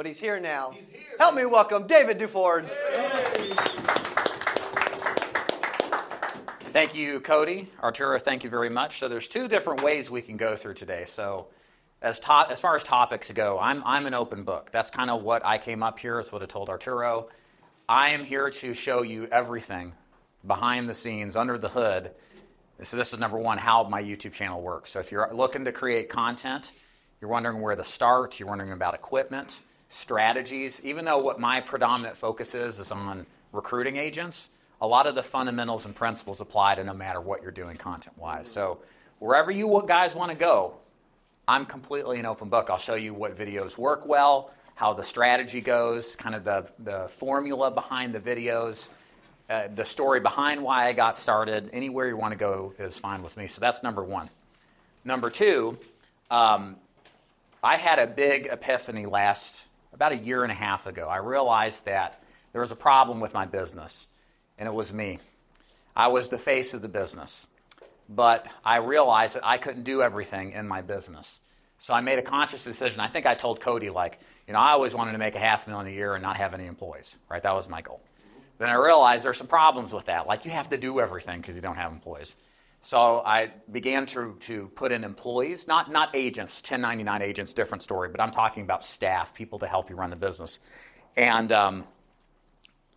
but he's here now. He's here. Help me welcome David Duford. Thank you, Cody. Arturo, thank you very much. So there's two different ways we can go through today. So as, to- as far as topics go, I'm, I'm an open book. That's kind of what I came up here. It's what I told Arturo. I am here to show you everything behind the scenes, under the hood. So this is number one, how my YouTube channel works. So if you're looking to create content, you're wondering where to start, you're wondering about equipment, strategies, even though what my predominant focus is is on recruiting agents, a lot of the fundamentals and principles apply to no matter what you're doing content wise. So wherever you guys want to go, I'm completely an open book. I'll show you what videos work well, how the strategy goes, kind of the, the formula behind the videos, uh, the story behind why I got started. Anywhere you want to go is fine with me. So that's number one. Number two, um, I had a big epiphany last about a year and a half ago. I realized that there was a problem with my business, and it was me. I was the face of the business but I realized that I couldn't do everything in my business. So I made a conscious decision. I think I told Cody, like, you know, I always wanted to make a half million a year and not have any employees, right? That was my goal. Then I realized there's some problems with that. Like, you have to do everything because you don't have employees. So I began to, to put in employees, not, not agents, 1099 agents, different story, but I'm talking about staff, people to help you run the business. And um,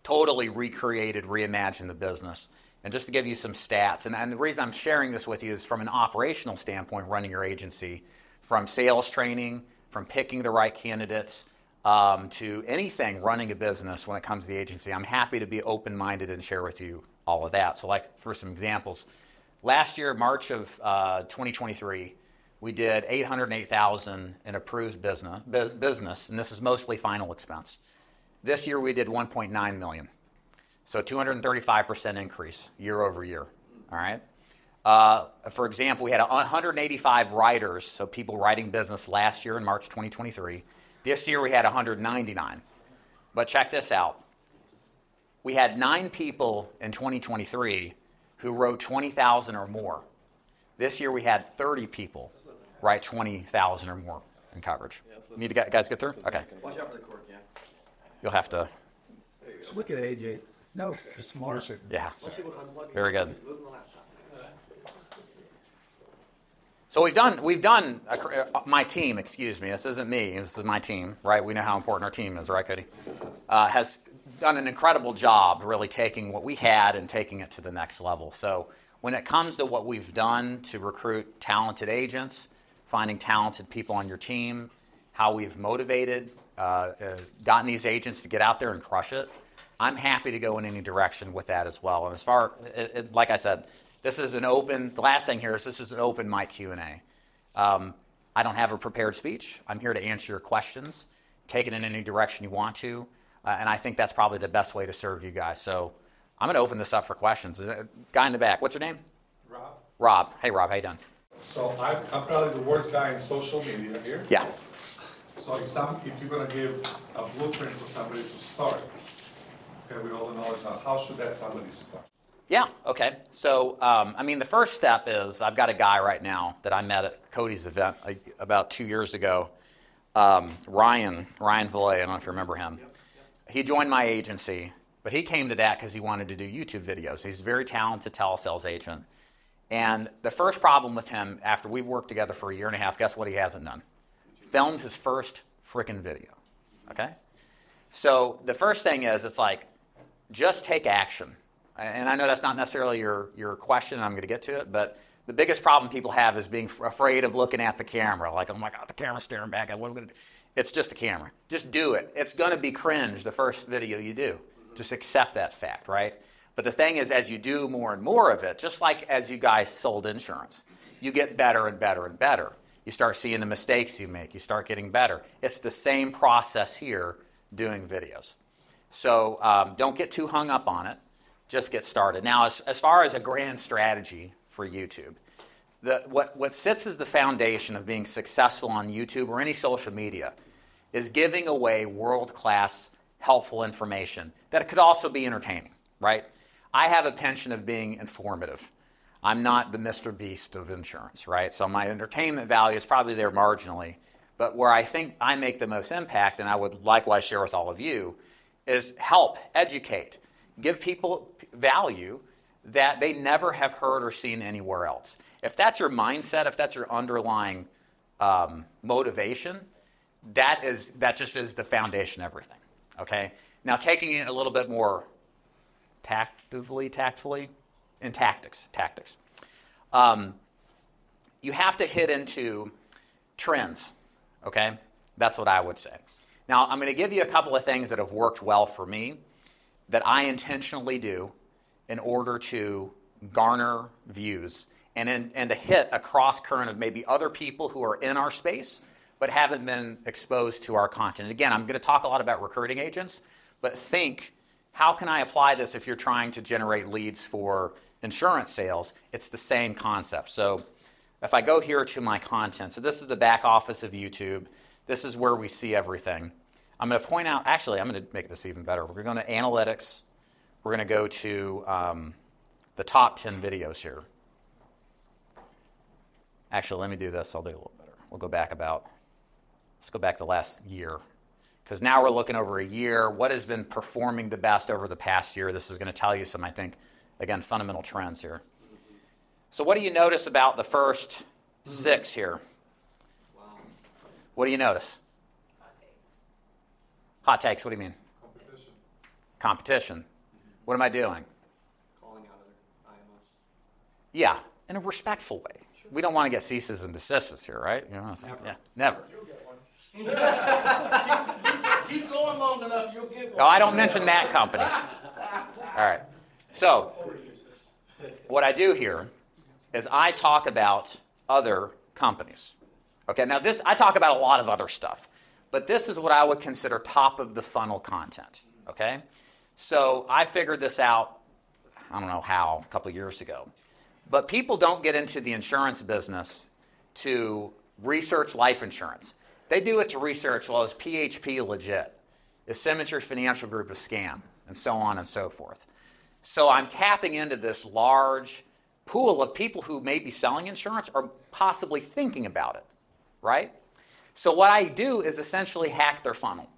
totally recreated, reimagined the business. And just to give you some stats, and, and the reason I'm sharing this with you is from an operational standpoint, running your agency, from sales training, from picking the right candidates, um, to anything running a business when it comes to the agency. I'm happy to be open minded and share with you all of that. So, like for some examples, last year, March of uh, 2023, we did 808,000 in approved business, business, and this is mostly final expense. This year, we did 1.9 million. So 235% increase year over year. All right. Uh, for example, we had 185 writers, so people writing business last year in March 2023. This year we had 199. But check this out. We had nine people in 2023 who wrote 20,000 or more. This year we had 30 people write 20,000 or more in coverage. Need to guys get through? Okay. Watch out for the cork, yeah. You'll have to. Look at AJ. No, just more. Yeah. Very good. So we've done we've done a, uh, my team. Excuse me. This isn't me. This is my team. Right. We know how important our team is. Right, Cody? Uh, has done an incredible job, really taking what we had and taking it to the next level. So when it comes to what we've done to recruit talented agents, finding talented people on your team, how we've motivated, uh, uh, gotten these agents to get out there and crush it I'm happy to go in any direction with that as well. And as far, it, it, like I said, this is an open. The last thing here is this is an open mic Q and A. Um, I don't have a prepared speech. I'm here to answer your questions. Take it in any direction you want to, uh, and I think that's probably the best way to serve you guys. So I'm going to open this up for questions. Guy in the back, what's your name? Rob. Rob. Hey, Rob. How you doing? So I'm, I'm probably the worst guy in social media here. Yeah. So if some, if you're going to give a blueprint for somebody to start, okay, we all know now, how should that somebody start? Yeah, okay. So, um, I mean, the first step is I've got a guy right now that I met at Cody's event like, about two years ago, um, Ryan, Ryan Valet, I don't know if you remember him. He joined my agency, but he came to that because he wanted to do YouTube videos. He's a very talented telesales agent. And the first problem with him, after we've worked together for a year and a half, guess what he hasn't done? Filmed his first freaking video. Okay? So the first thing is, it's like, just take action. And I know that's not necessarily your, your question, I'm going to get to it, but the biggest problem people have is being afraid of looking at the camera. Like, oh my God, the camera's staring back at what am going to do? It's just a camera. Just do it. It's going to be cringe the first video you do. Just accept that fact, right? But the thing is, as you do more and more of it, just like as you guys sold insurance, you get better and better and better. You start seeing the mistakes you make, you start getting better. It's the same process here doing videos. So um, don't get too hung up on it. Just get started. Now, as, as far as a grand strategy for YouTube, the, what, what sits as the foundation of being successful on YouTube or any social media is giving away world class, helpful information that could also be entertaining, right? I have a penchant of being informative. I'm not the Mr. Beast of insurance, right? So my entertainment value is probably there marginally, But where I think I make the most impact, and I would likewise share with all of you, is help, educate, give people value that they never have heard or seen anywhere else. If that's your mindset, if that's your underlying um, motivation, that is that just is the foundation of everything. Okay. Now taking it a little bit more tactively, tactfully, in tactics, tactics. Um, you have to hit into trends. Okay, that's what I would say. Now I'm going to give you a couple of things that have worked well for me that I intentionally do in order to garner views and, in, and to hit a cross current of maybe other people who are in our space but haven't been exposed to our content. Again, I'm going to talk a lot about recruiting agents, but think how can I apply this if you're trying to generate leads for insurance sales? It's the same concept. So if I go here to my content, so this is the back office of YouTube, this is where we see everything. I'm going to point out, actually, I'm going to make this even better. We're going to analytics, we're going to go to um, the top 10 videos here. Actually, let me do this. I'll do a little better. We'll go back about, let's go back to last year. Because now we're looking over a year. What has been performing the best over the past year? This is going to tell you some, I think, again, fundamental trends here. So, what do you notice about the first six here? Wow. What do you notice? Hot takes. Hot takes, what do you mean? Competition. Competition. What am I doing? Calling out other IMOs. Yeah, in a respectful way. Sure. We don't want to get ceases and desists here, right? You know, never. Yeah, never. You'll get one. keep, going long enough, you'll get one. Oh, I don't mention that company. All right. So, what I do here is I talk about other companies. Okay, now this, I talk about a lot of other stuff, but this is what I would consider top of the funnel content. Okay? So I figured this out, I don't know how, a couple years ago. But people don't get into the insurance business to research life insurance. They do it to research, well, is PHP legit? Is Symmetry Financial Group a scam? And so on and so forth. So I'm tapping into this large pool of people who may be selling insurance or possibly thinking about it, right? So what I do is essentially hack their funnel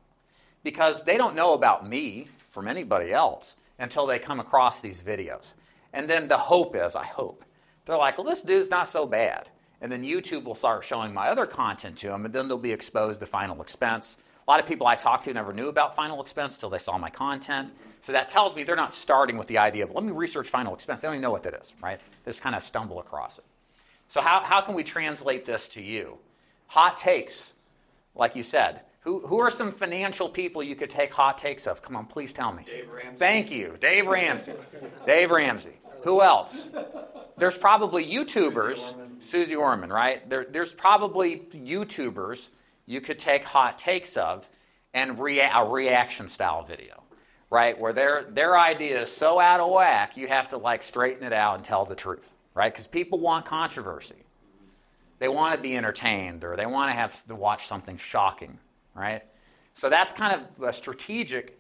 because they don't know about me from anybody else until they come across these videos. And then the hope is, I hope, they're like, well, this dude's not so bad. And then YouTube will start showing my other content to them, and then they'll be exposed to Final Expense. A lot of people I talked to never knew about Final Expense until they saw my content. So that tells me they're not starting with the idea of, let me research Final Expense. They don't even know what that is, right? They just kind of stumble across it. So, how, how can we translate this to you? Hot takes, like you said. Who, who are some financial people you could take hot takes of? Come on, please tell me. Dave Ramsey. Thank you. Dave Ramsey. Dave Ramsey. Who else? There's probably YouTubers. Suze Orman, right? There, there's probably YouTubers you could take hot takes of and rea- a reaction style video, right? Where their, their idea is so out of whack, you have to like straighten it out and tell the truth, right? Because people want controversy. They want to be entertained or they want to have to watch something shocking right? So that's kind of a strategic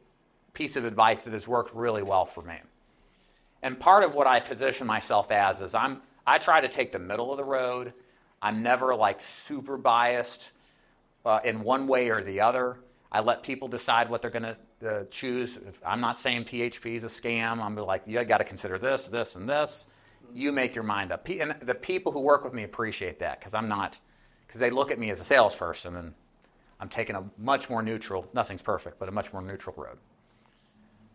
piece of advice that has worked really well for me. And part of what I position myself as is I'm I try to take the middle of the road. I'm never like super biased uh, in one way or the other. I let people decide what they're going to uh, choose. If I'm not saying PHP is a scam. I'm like, you got to consider this, this, and this. You make your mind up. And the people who work with me appreciate that because I'm not, because they look at me as a salesperson and I'm taking a much more neutral, nothing's perfect, but a much more neutral road.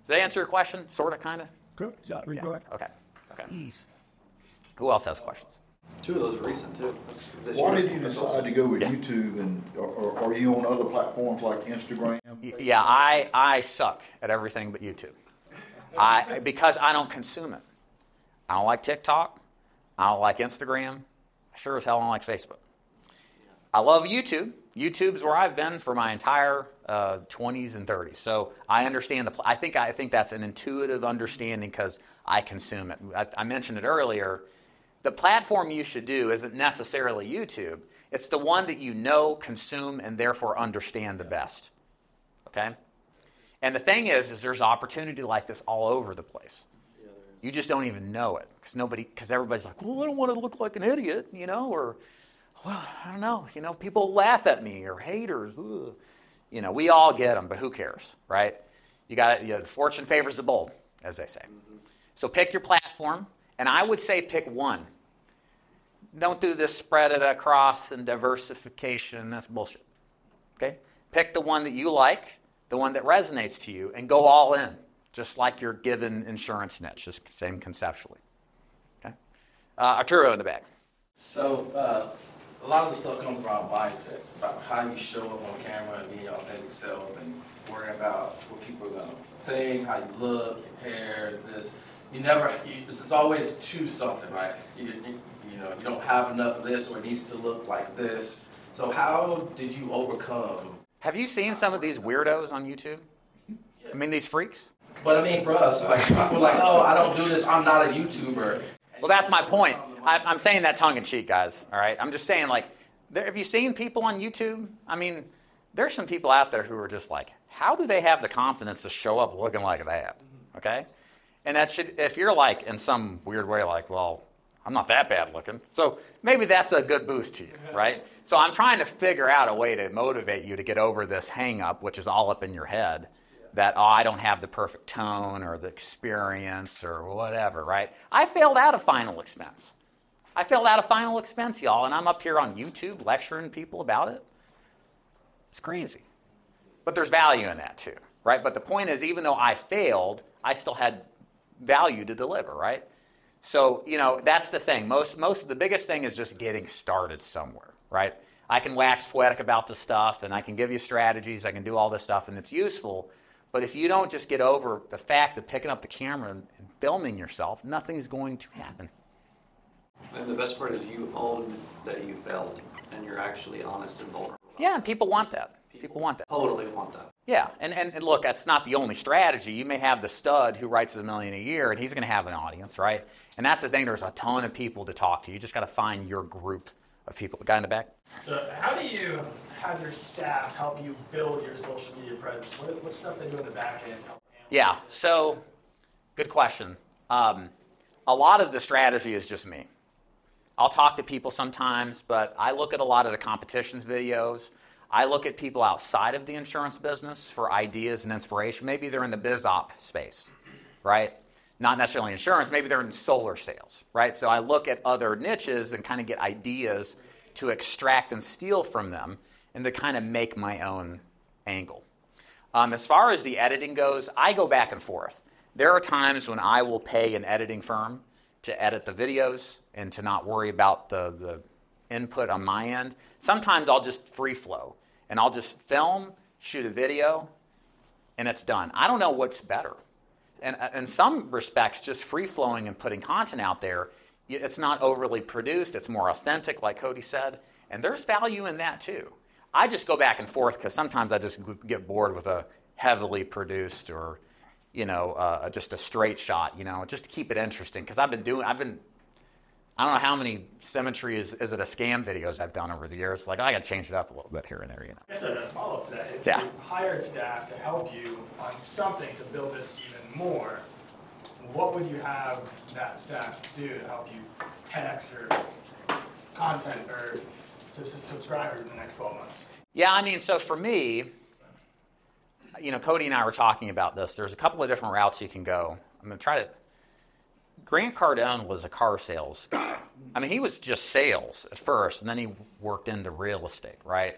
Does that answer your question? Sort of, kind of? Good. Yeah, Yeah. go ahead. Okay. Okay. Jeez. Who else has questions? Two of those are recent too. This Why year. did you decide to go with Yeah. YouTube and, or, or are you on other platforms like Instagram? Y- Yeah, I, I suck at everything but YouTube. I, because I don't consume it. I don't like TikTok. I don't like Instagram. I sure as hell don't like Facebook. I love YouTube. YouTube's where I've been for my entire uh, 20s and 30s. So I understand the. Pl- I think I think that's an intuitive understanding because I consume it. I, I mentioned it earlier. The platform you should do isn't necessarily YouTube. It's the one that you know, consume, and therefore understand the best. Okay. And the thing is, is there's opportunity like this all over the place. You just don't even know it because nobody, because everybody's like, well, I don't want to look like an idiot, you know, or well, I don't know. You know, people laugh at me or haters. Ugh. You know, we all get them, but who cares, right? You got you know, fortune favors the bold, as they say. So pick your platform, and I would say pick one. Don't do this spread it across and diversification. That's bullshit. Okay? Pick the one that you like, the one that resonates to you, and go all in, just like your given insurance niche, just same conceptually. Okay? Uh, Arturo in the back. So, uh, a lot of the stuff comes around mindset, about how you show up on camera and being your authentic self and worrying about what people are gonna think, how you look, your hair, this. You never, you, it's always to something, right? You, you, you know, you don't have enough of this or it needs to look like this. So how did you overcome? Have you seen some of these weirdos on YouTube? I mean, these freaks? But I mean, for us, like, people like, oh, I don't do this, I'm not a YouTuber. Well, that's my point. I, I'm saying that tongue in cheek, guys. All right. I'm just saying, like, there, have you seen people on YouTube? I mean, there's some people out there who are just like, how do they have the confidence to show up looking like that? Okay. And that should, if you're like in some weird way, like, well, I'm not that bad looking. So maybe that's a good boost to you, right? So I'm trying to figure out a way to motivate you to get over this hang up, which is all up in your head, that, oh, I don't have the perfect tone or the experience or whatever, right? I failed out of final expense. I failed out of final expense, y'all, and I'm up here on YouTube lecturing people about it. It's crazy. But there's value in that too, right? But the point is, even though I failed, I still had value to deliver, right? So, you know, that's the thing. Most, most of the biggest thing is just getting started somewhere, right? I can wax poetic about the stuff and I can give you strategies, I can do all this stuff, and it's useful. But if you don't just get over the fact of picking up the camera and filming yourself, nothing's going to happen. And the best part is you own that you failed and you're actually honest and vulnerable. Yeah, and people want that. People want that. Totally want that. Yeah, and, and, and look, that's not the only strategy. You may have the stud who writes a million a year, and he's going to have an audience, right? And that's the thing. There's a ton of people to talk to. You just got to find your group of people. The guy in the back. So how do you have your staff help you build your social media presence? What, what stuff they do in the back end? help Yeah. So, good question. Um, a lot of the strategy is just me. I'll talk to people sometimes, but I look at a lot of the competitions videos. I look at people outside of the insurance business for ideas and inspiration. Maybe they're in the biz op space, right? Not necessarily insurance, maybe they're in solar sales, right? So I look at other niches and kind of get ideas to extract and steal from them and to kind of make my own angle. Um, as far as the editing goes, I go back and forth. There are times when I will pay an editing firm to edit the videos and to not worry about the, the input on my end. Sometimes I'll just free flow and I'll just film, shoot a video, and it's done. I don't know what's better. And uh, in some respects, just free flowing and putting content out there, it's not overly produced, it's more authentic, like Cody said. And there's value in that too. I just go back and forth because sometimes I just get bored with a heavily produced or, you know, uh, just a straight shot, you know, just to keep it interesting. Because I've been doing, I've been, I don't know how many symmetry is, is it a scam videos I've done over the years. Like, I got to change it up a little bit here and there, you know. A follow up to that. If Yeah. you hired staff to help you on something to build this even more, what would you have that staff do to help you 10x your content or subscribers in the next 12 months? Yeah, I mean, so for me, you know, Cody and I were talking about this. There's a couple of different routes you can go. I'm going to try to. Grant Cardone was a car sales guy. I mean, he was just sales at first, and then he worked into real estate, right?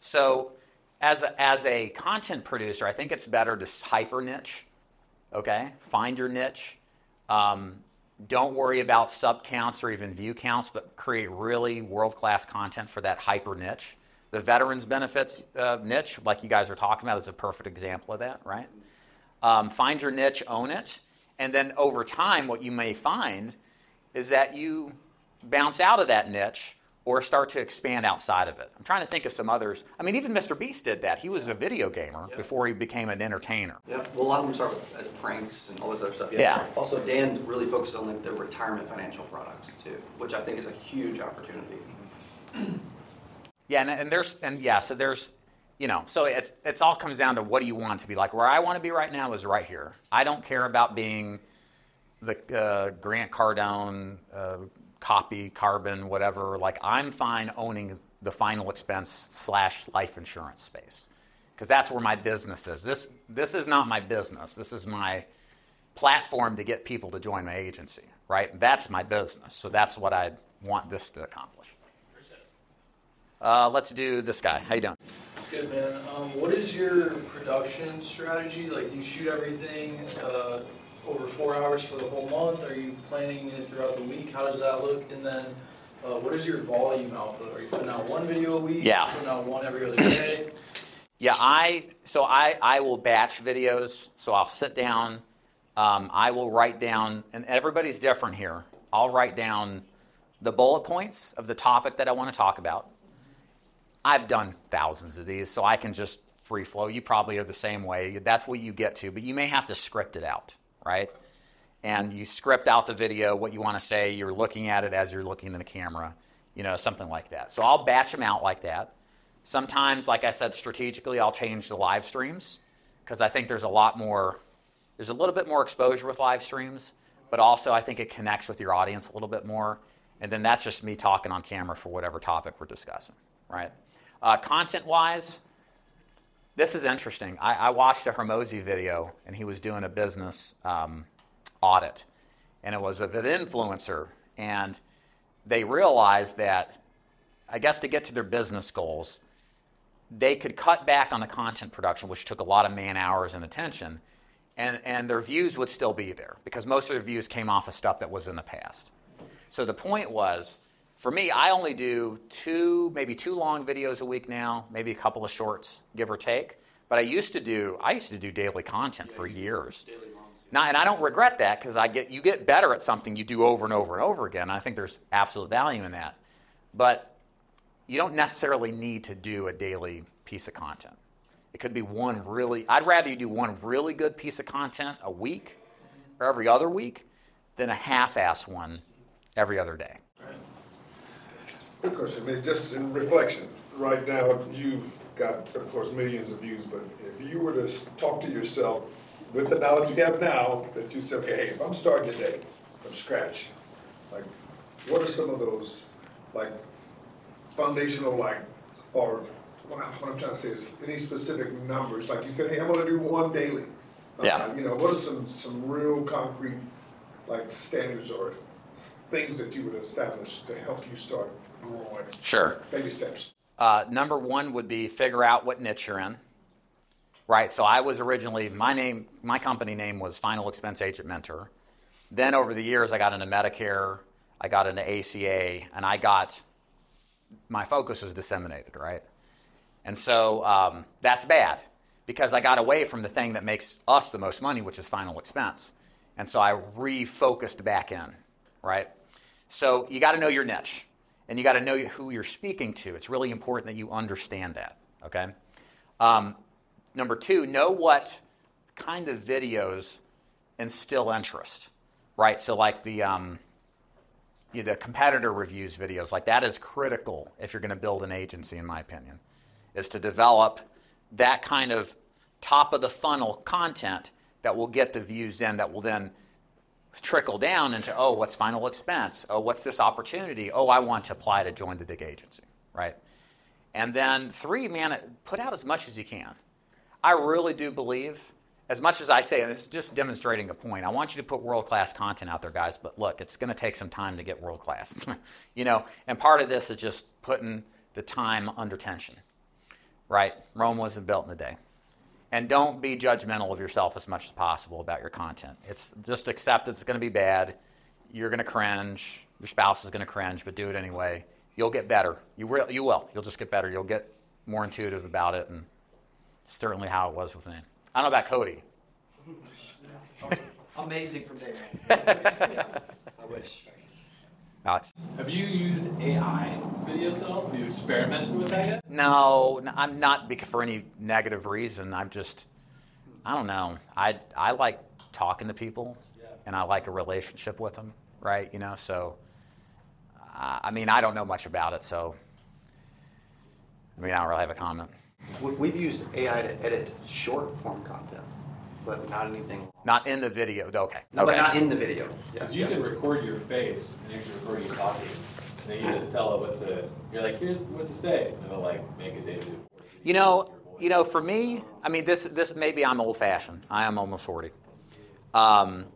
So, as a, as a content producer, I think it's better to hyper niche. Okay, find your niche. Um, don't worry about sub counts or even view counts, but create really world class content for that hyper niche. The veterans benefits uh, niche, like you guys are talking about, is a perfect example of that, right? Um, find your niche, own it, and then over time, what you may find is that you bounce out of that niche or start to expand outside of it. I'm trying to think of some others. I mean, even Mr. Beast did that. He was a video gamer Yeah. before he became an entertainer. Yeah, well, a lot of them start with, as pranks and all this other stuff. Yeah. Also, Dan really focused on like the retirement financial products too, which I think is a huge opportunity. Yeah, and, and there's and yeah, so there's you know, so it's it's all comes down to what do you want to be like. Where I want to be right now is right here. I don't care about being the uh, Grant Cardone uh, copy, carbon, whatever. Like I'm fine owning the final expense slash life insurance space because that's where my business is. This this is not my business. This is my platform to get people to join my agency, right? That's my business. So that's what I want this to accomplish. Uh, let's do this guy. How you doing? Good man. Um, what is your production strategy? Like, you shoot everything uh, over four hours for the whole month? Are you planning it throughout the week? How does that look? And then, uh, what is your volume output? Are you putting out one video a week? Yeah. Putting out one every other day? Yeah, I so I I will batch videos. So I'll sit down. Um, I will write down, and everybody's different here. I'll write down the bullet points of the topic that I want to talk about. I've done thousands of these, so I can just free flow. You probably are the same way. That's what you get to, but you may have to script it out, right? And you script out the video, what you want to say. You're looking at it as you're looking in the camera, you know, something like that. So I'll batch them out like that. Sometimes, like I said, strategically, I'll change the live streams because I think there's a lot more, there's a little bit more exposure with live streams, but also I think it connects with your audience a little bit more. And then that's just me talking on camera for whatever topic we're discussing, right? Uh, content wise, this is interesting. I, I, watched a Hormozi video, and he was doing a business um, audit, and it was of an influencer, and they realized that, I guess, to get to their business goals, they could cut back on the content production, which took a lot of man hours and attention, and, and their views would still be there because most of their views came off of stuff that was in the past. So the point was, for me, I only do two, maybe two long videos a week now, maybe a couple of shorts, give or take. But I used to do, I used to do daily content for years. Now, and I don't regret that because I get you get better at something you do over and over and over again. I think there's absolute value in that. But you don't necessarily need to do a daily piece of content. It could be one really. I'd rather you do one really good piece of content a week or every other week than a half-ass one every other day. Good question. I mean, just in reflection, right now, you've got, of course, millions of views, but if you were to talk to yourself with the knowledge you have now, that you say, okay, hey, if I'm starting today from scratch, like, what are some of those, like, foundational, like, or, what I'm, trying to say is, any specific numbers, like you said, hey, I'm gonna do one daily. Yeah. Uh, You know, what are some, some real concrete, like, standards or things that you would establish to help you start Sure. Baby steps. Uh, number one would be figure out what niche you're in. Right. So I was originally my name, my company name was Final Expense Agent Mentor. Then over the years, I got into Medicare, I got into ACA, and I got my focus was disseminated. Right. And so um, that's bad because I got away from the thing that makes us the most money, which is final expense. And so I refocused back in. Right. So you got to know your niche and you got to know who you're speaking to. It's really important that you understand that. Okay. Um, number two, know what kind of videos instill interest. Right. So like the um, you know, the competitor reviews videos, like that is critical if you're going to build an agency, in my opinion, is to develop that kind of top of the funnel content that will get the views in, that will then trickle down into, oh, what's final expense? Oh, what's this opportunity? Oh, I want to apply to join the DIG agency, right? And then three, man, put out as much as you can. I really do believe, as much as I say, and it's just demonstrating a point, I want you to put world class content out there, guys, but look, it's going to take some time to get world class. you know, and part of this is just putting the time under tension, right? Rome wasn't built in a day. And don't be judgmental of yourself as much as possible about your content. It's just accept that it's going to be bad. You're going to cringe. Your spouse is going to cringe, but do it anyway. You'll get better. You will. You will. You'll just get better. You'll get more intuitive about it, and it's certainly how it was with me. I don't know about Cody. Amazing from day one. I wish. Alex. Have you used AI videos at all? Have you experimented with that yet? No, I'm not bec- for any negative reason. I'm just, I don't know. I I like talking to people, and I like a relationship with them, right? You know, so. Uh, I mean, I don't know much about it, so. I mean, I don't really have a comment. We've used AI to edit short form content. But not anything. Not in the video. Okay. No, okay. but not in the video. Yeah. Because you can record your face and you can record you talking. And then you just tell it what to, you're like, here's what to say. And it'll like make a David You know, you know, for me, I mean, this this maybe I'm old fashioned. I am almost forty. Um,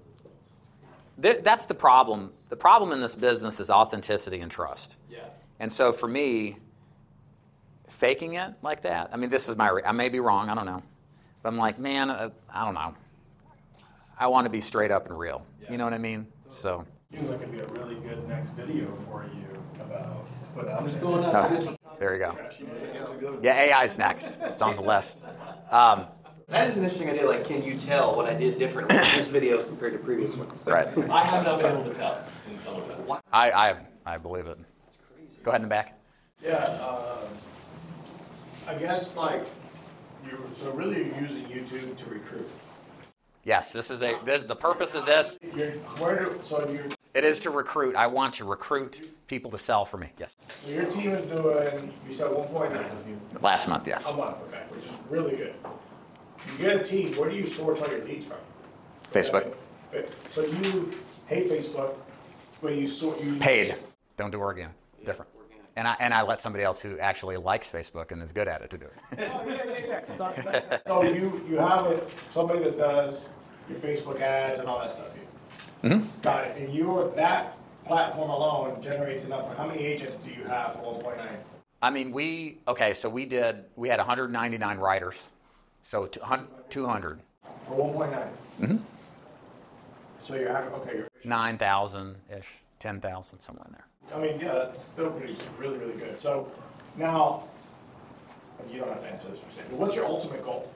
th- that's the problem. The problem in this business is authenticity and trust. Yeah. And so for me, faking it like that. I mean, this is my. Re- I may be wrong. I don't know. But I'm like, man, uh, I don't know. I want to be straight up and real. You know what I mean? So. Seems like it'd be a really good next video for you about to put out I'm just there. throwing out Oh, there you go. Yeah, AI's next. It's on the list. Um, That is an interesting idea. Like, can you tell what I did differently in this video compared to previous ones? right. I have not been able to tell in some of them. I, I, I believe it. That's crazy. Go ahead and back. Yeah, uh, I guess like, you, so really you're using YouTube to recruit. Yes, this is a. This, the purpose of this You're, where do, so you're, it is to recruit. I want to recruit people to sell for me. Yes. so your team is doing, you said one point nine Last month, yes. a month, okay, which is really good. You get a team, where do you source all your leads from? Facebook. Okay, So you hate Facebook, but you sort, you. Paid. Don't do organic. Different. And I and I let somebody else who actually likes Facebook and is good at it to do it. Oh, yeah, yeah, yeah. So you, you have a, somebody that does your Facebook ads and all that stuff. you- Mhm. Got it, and your, that platform alone generates enough, for how many agents do you have for one point nine? I mean, we okay. So we did. We had 199 writers. So 200, For one point nine? Mm-hmm. So you're having, okay, you're, 9,000 ish, 10,000 somewhere in there. I mean, yeah, that's still pretty, really, really good. So now, you don't have to answer this per se, but what's your ultimate goal?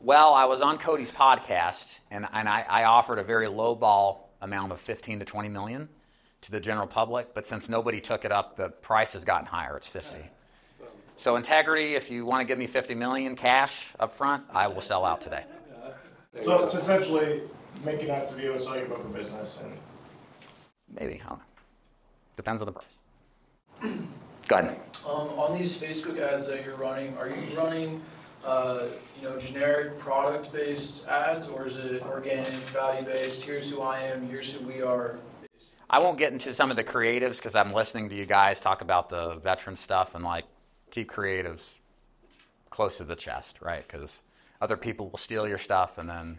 Well, I was on Cody's podcast, and, and I, I offered a very low ball amount of 15 to 20 million to the general public, but since nobody took it up, the price has gotten higher. It's 50. So integrity, if you want to give me 50 million cash up front, I will sell out today. So it's essentially making out to be sell your book of business and Maybe, I don't know. Depends on the price. Go ahead. Um, on these Facebook ads that you're running, are you running, uh, you know, generic product-based ads, or is it organic, value-based? Here's who I am, here's who we are. I won't get into some of the creatives because I'm listening to you guys talk about the veteran stuff and like keep creatives close to the chest, right? Because other people will steal your stuff and then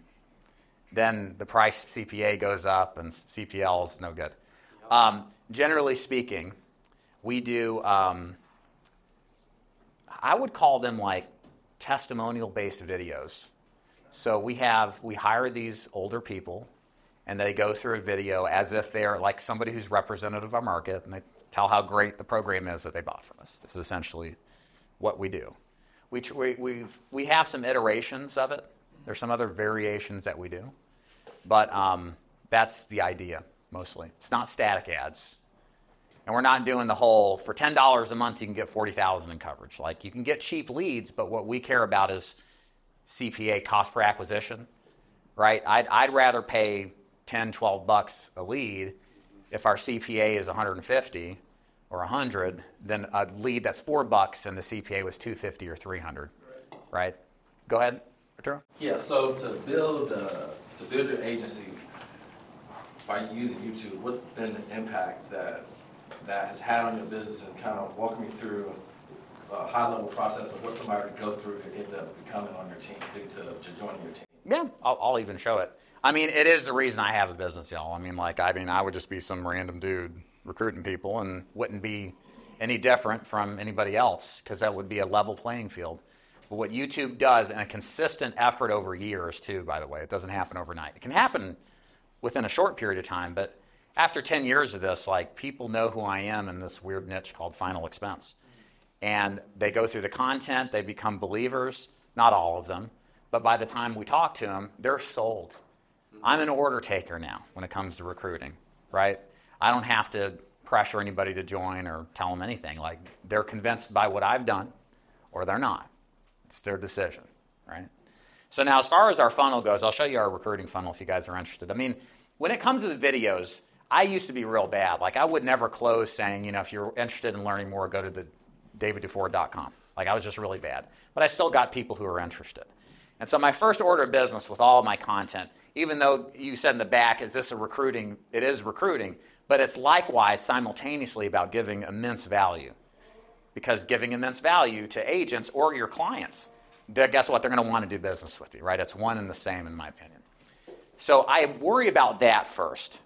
then the price CPA goes up and CPL is no good. Um, generally speaking, we do. Um, I would call them like testimonial based videos. So we have we hire these older people and they go through a video as if they're like somebody who's representative of our market, and they tell how great the program is that they bought from us. This is essentially what we do. We, we, we've, we have some iterations of it. There's some other variations that we do, but um, that's the idea mostly. It's not static ads, and we're not doing the whole for ten dollars a month you can get forty thousand in coverage. Like you can get cheap leads, but what we care about is CPA cost per acquisition right? I'd, I'd rather pay 10, 12 bucks a lead if our CPA is 150 or 100 than a lead that's four bucks and the CPA was 250 or 300, right? Go ahead, Arturo. Yeah, so to build, uh, to build your agency by using YouTube, what's been the impact that that has had on your business and kind of walk me through a high-level process of what somebody would go through to end up becoming on your team, to, to, to join your team? Yeah, I'll, I'll even show it. I mean, it is the reason I have a business, y'all. I mean, like, I mean, I would just be some random dude recruiting people and wouldn't be any different from anybody else because that would be a level playing field. But what YouTube does, and a consistent effort over years, too, by the way, it doesn't happen overnight. It can happen within a short period of time, but after 10 years of this, like, people know who I am in this weird niche called final expense. And they go through the content, they become believers, not all of them, but by the time we talk to them, they're sold. I'm an order taker now when it comes to recruiting, right? I don't have to pressure anybody to join or tell them anything. Like they're convinced by what I've done or they're not. It's their decision, right? So now as far as our funnel goes, I'll show you our recruiting funnel if you guys are interested. I mean, when it comes to the videos, I used to be real bad. Like I would never close saying, you know, if you're interested in learning more, go to the davidduford.com. Like I was just really bad. But I still got people who are interested. And so my first order of business with all my content, even though you said in the back, is this a recruiting? It is recruiting, but it's likewise simultaneously about giving immense value. Because giving immense value to agents or your clients, guess what? They're going to want to do business with you, right? It's one and the same, in my opinion. So I worry about that first.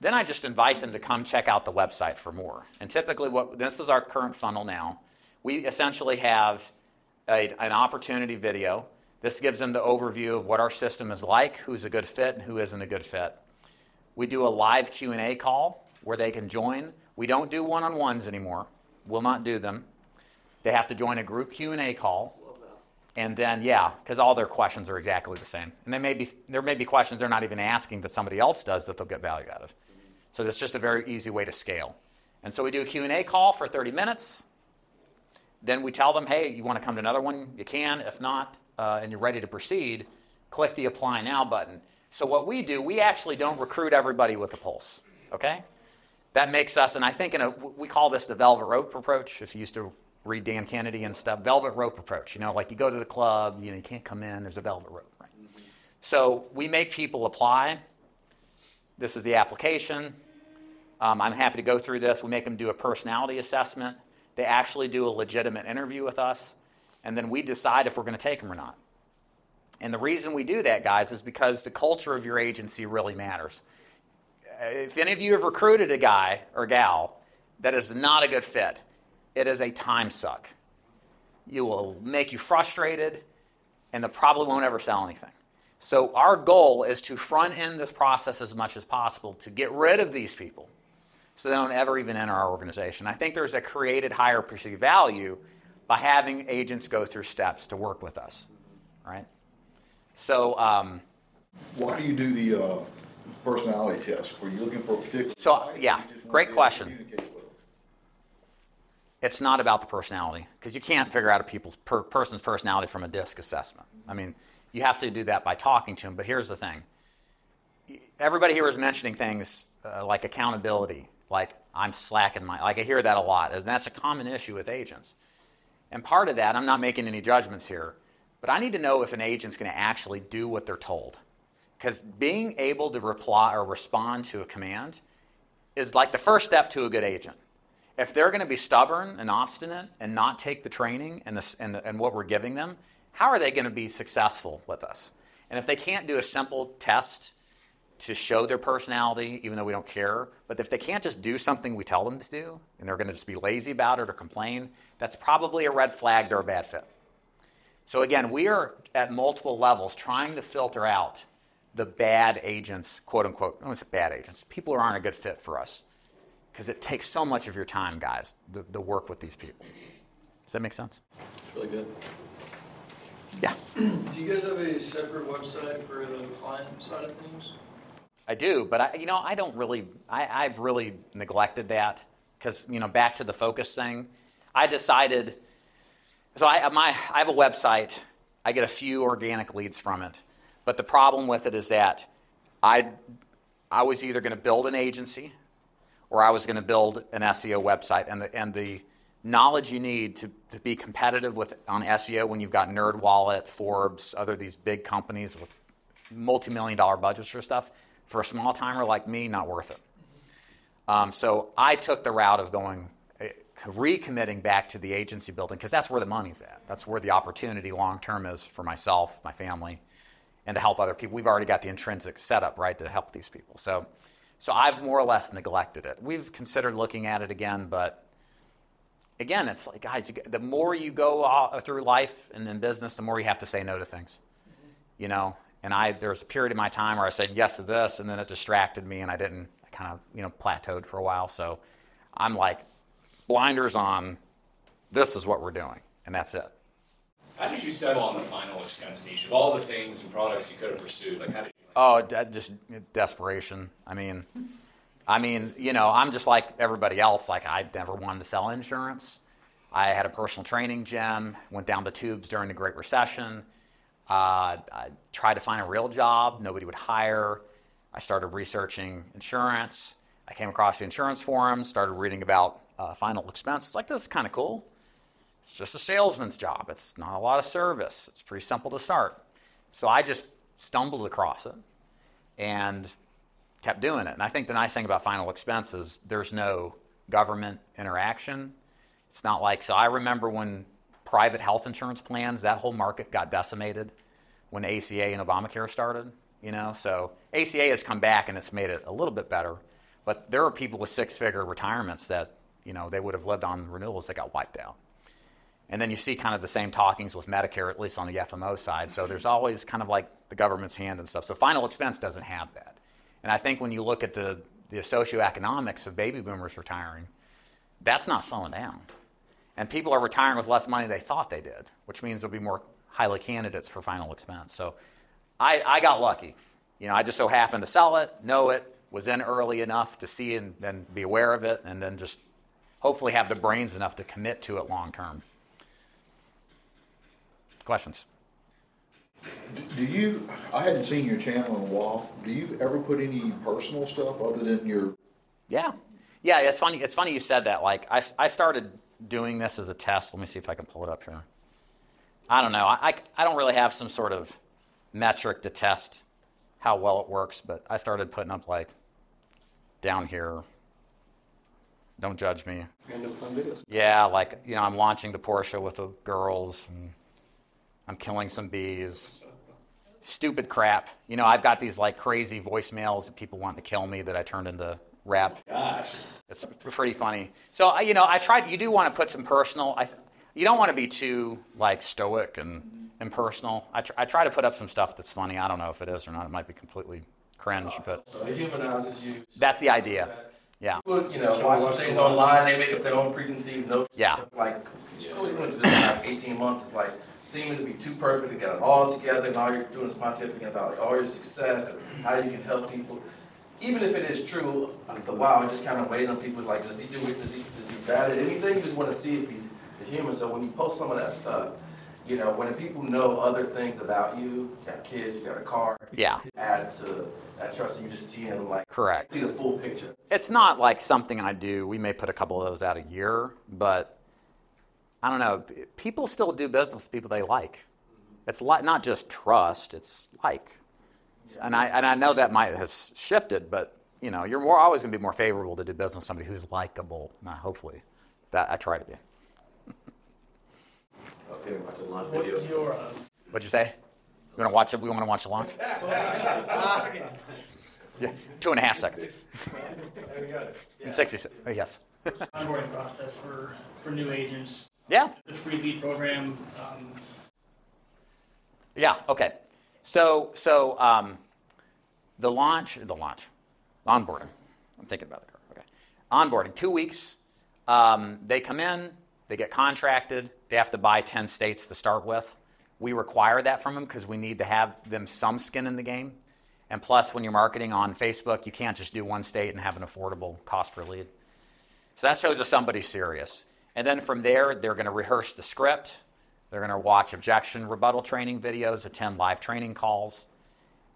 Then I just invite them to come check out the website for more. And typically, what this is our current funnel now. We essentially have a, an opportunity video. This gives them the overview of what our system is like, who's a good fit, and who isn't a good fit. We do a live Q&A call where they can join. We don't do one-on-ones anymore. We'll not do them. They have to join a group Q&A call. And then, yeah, because all their questions are exactly the same. And they may be, there may be questions they're not even asking that somebody else does that they'll get value out of. So that's just a very easy way to scale. And so we do a Q&A call for 30 minutes. Then we tell them, hey, you want to come to another one? You can. If not, uh, and you're ready to proceed, click the Apply Now button. So what we do, we actually don't recruit everybody with a pulse, okay? That makes us, and I think in a, we call this the velvet rope approach. If you used to read Dan Kennedy and stuff, velvet rope approach. You know, like you go to the club, you know, you can't come in. There's a velvet rope, right? So we make people apply. This is the application. Um, I'm happy to go through this. We make them do a personality assessment. They actually do a legitimate interview with us, and then we decide if we're going to take them or not. And the reason we do that, guys, is because the culture of your agency really matters. If any of you have recruited a guy or gal that is not a good fit, it is a time suck. You will make you frustrated, and the probably won't ever sell anything. So our goal is to front end this process as much as possible to get rid of these people so they don't ever even enter our organization. I think there's a created higher perceived value by having agents go through steps to work with us, right? So, um, Why do you do the, uh, personality test? Were you looking for a particular? So, yeah, great question. It's not about the personality because you can't figure out a people's per, person's personality from a DISC assessment. I mean, you have to do that by talking to them. But here's the thing: everybody here is mentioning things uh, like accountability, like I'm slacking my. Like I hear that a lot, and that's a common issue with agents. And part of that, I'm not making any judgments here, but I need to know if an agent's going to actually do what they're told. Because being able to reply or respond to a command is like the first step to a good agent. If they're going to be stubborn and obstinate and not take the training and, the, and, the, and what we're giving them, how are they going to be successful with us? And if they can't do a simple test to show their personality, even though we don't care, but if they can't just do something we tell them to do and they're going to just be lazy about it or complain, that's probably a red flag they're a bad fit. So again, we are at multiple levels trying to filter out the bad agents, quote unquote. I don't say bad agents. People who aren't a good fit for us, because it takes so much of your time, guys, the, the work with these people. Does that make sense? It's really good. Yeah, Do you guys have a separate website for the client side of things? I do, but I, you know, I don't really. I, I've really neglected that because you know, back to the focus thing. I decided. So I my I have a website. I get a few organic leads from it, but the problem with it is that I I was either going to build an agency or I was going to build an SEO website, and the and the knowledge you need to, to be competitive with on SEO when you've got NerdWallet, Forbes, other these big companies with multi-million dollar budgets for stuff. For a small timer like me, not worth it. Um, so I took the route of going uh, recommitting back to the agency building because that's where the money's at. That's where the opportunity long term is for myself, my family, and to help other people. We've already got the intrinsic setup right to help these people. So, so I've more or less neglected it. We've considered looking at it again, but again, it's like guys, the more you go through life and in business, the more you have to say no to things. You know, and I there was a period in my time where I said yes to this, and then it distracted me, and I didn't. I kind of you know plateaued for a while. So I'm like blinders on. This is what we're doing, and that's it. How did you settle on the final expense niche of all the things and products you could have pursued? Like, how did you? Oh, just desperation. I mean, I mean, you know, I'm just like everybody else. Like I never wanted to sell insurance. I had a personal training gym. Went down the tubes during the Great Recession. Uh, I tried to find a real job. Nobody would hire. I started researching insurance. I came across the insurance forums. Started reading about uh, final expense. It's like this is kind of cool. It's just a salesman's job. It's not a lot of service. It's pretty simple to start. So I just stumbled across it and kept doing it. And I think the nice thing about final expense is there's no government interaction. It's not like, so I remember when private health insurance plans, that whole market got decimated when ACA and Obamacare started, you know? So ACA has come back and it's made it a little bit better. But there are people with six figure retirements that, you know, they would have lived on renewals that got wiped out. And then you see kind of the same talkings with Medicare, at least on the FMO side. So there's always kind of like the government's hand and stuff. So final expense doesn't have that. And I think when you look at the, the socioeconomics of baby boomers retiring, that's not slowing down. And people are retiring with less money than they thought they did, which means there'll be more highly candidates for final expense. So I, I got lucky. You know, I just so happened to sell it, know it, was in early enough to see and then be aware of it, and then just hopefully have the brains enough to commit to it long term. Questions? Do you, I hadn't seen your channel in a while, do you ever put any personal stuff other than your, Yeah. Yeah, it's funny. It's funny you said that. Like, I, I started doing this as a test. Let me see if I can pull it up here. I don't know. I, I, I don't really have some sort of metric to test how well it works, but I started putting up, like, down here. Don't judge me. Random fun videos. Yeah, like, you know, I'm launching the Porsche with the girls, and I'm killing some bees. Stupid crap. You know, I've got these, like, crazy voicemails of people want to kill me that I turned into rap. Gosh. It's pretty funny. So you know, I tried. You do want to put some personal. I, you don't want to be too like stoic and impersonal. I, tr- I try to put up some stuff that's funny. I don't know if it is or not. It might be completely cringe, but So it humanizes you. that's the idea. Yeah. People, you know, watch some things online, they make up their own preconceived notions. Yeah. Like, what we went through this like eighteen months, is like, seeming to be too perfect to get it all together, and all you're doing is pontificating about like, all your success and how you can help people. Even if it is true, after a while, it just kind of weighs on people's like, does he do it, does he, is he bad at anything? You just want to see if he's a human. So when you post some of that stuff, you know, when people know other things about you, you got kids, you got a car, Yeah. it adds to that trust, and you just see him like, Correct. see the full picture. It's not like something I do. We may put a couple of those out a year, but I don't know. People still do business with people they like. It's li- not just trust. It's like, and I and I know that might have shifted, but you know, you're more always going to be more favorable to do business with somebody who's likable. Now, hopefully, that I try to be. Okay, watch a launch What's video. your, uh, What'd you say? You want to watch it? We want to watch the launch? Yeah, two and a half seconds. There we go. In sixty. se- oh, yes. onboarding process for, for new agents, Yeah. the free lead program, um, Yeah. Okay. So so um, the launch, the launch, onboarding. I'm thinking about the car. Okay. Onboarding. Two weeks. Um, they come in. They get contracted. They have to buy ten states to start with. We require that from them because we need to have them some skin in the game. And plus, when you're marketing on Facebook, you can't just do one state and have an affordable cost per lead. So that shows us somebody's serious. And then from there, they're going to rehearse the script. They're going to watch objection rebuttal training videos, attend live training calls,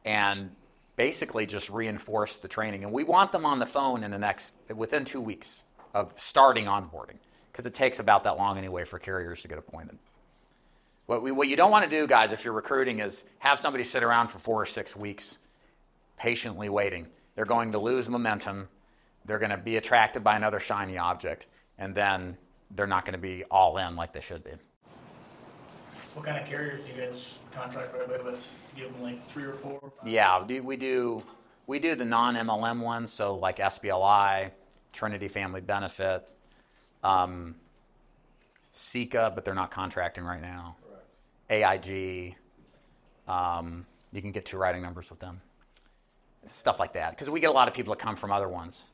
and basically just reinforce the training. And we want them on the phone in the next, within two weeks of starting onboarding, because it takes about that long anyway for carriers to get appointed. What, we, what you don't want to do, guys, if you're recruiting, is have somebody sit around for four or six weeks patiently waiting. They're going to lose momentum. They're going to be attracted by another shiny object, and then they're not going to be all in like they should be. what kind of carriers do you guys contract right with? Give them like three or four? five? Yeah, we do, we do we do the non-MLM ones, so like SBLI, Trinity Family Benefit, um, CICA, but they're not contracting right now. AIG, um, you can get two writing numbers with them. Stuff like that, because we get a lot of people that come from other ones.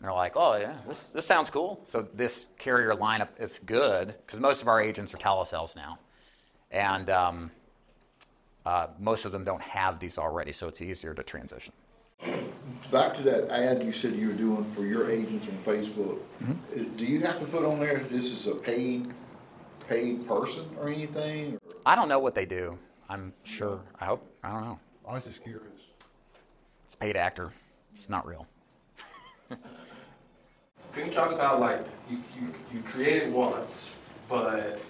And they're like, oh yeah, this this sounds cool. So this carrier lineup is good because most of our agents are telesales now, and um, uh, most of them don't have these already, so it's easier to transition. back to that ad you said you were doing for your agents on Facebook. Mm-hmm. Do you have to put on there, this is a paid, paid person or anything? or- I don't know what they do. I'm sure. I hope. I don't know. I was just curious. It's a paid actor. It's not real. Can you talk about like you, you, you created once, but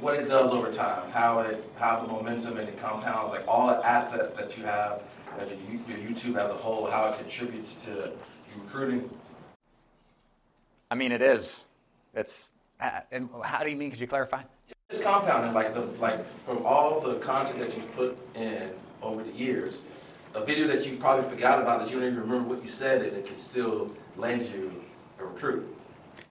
what it does over time, how it, how the momentum and it compounds, like all the assets that you have, that your, your YouTube as a whole, how it contributes to recruiting. I mean, it is. It's. uh, And how do you mean? Could you clarify? It's compounding, like the, like from all the content that you put in over the years, a video that you probably forgot about that you don't even remember what you said and it can still land you a recruit.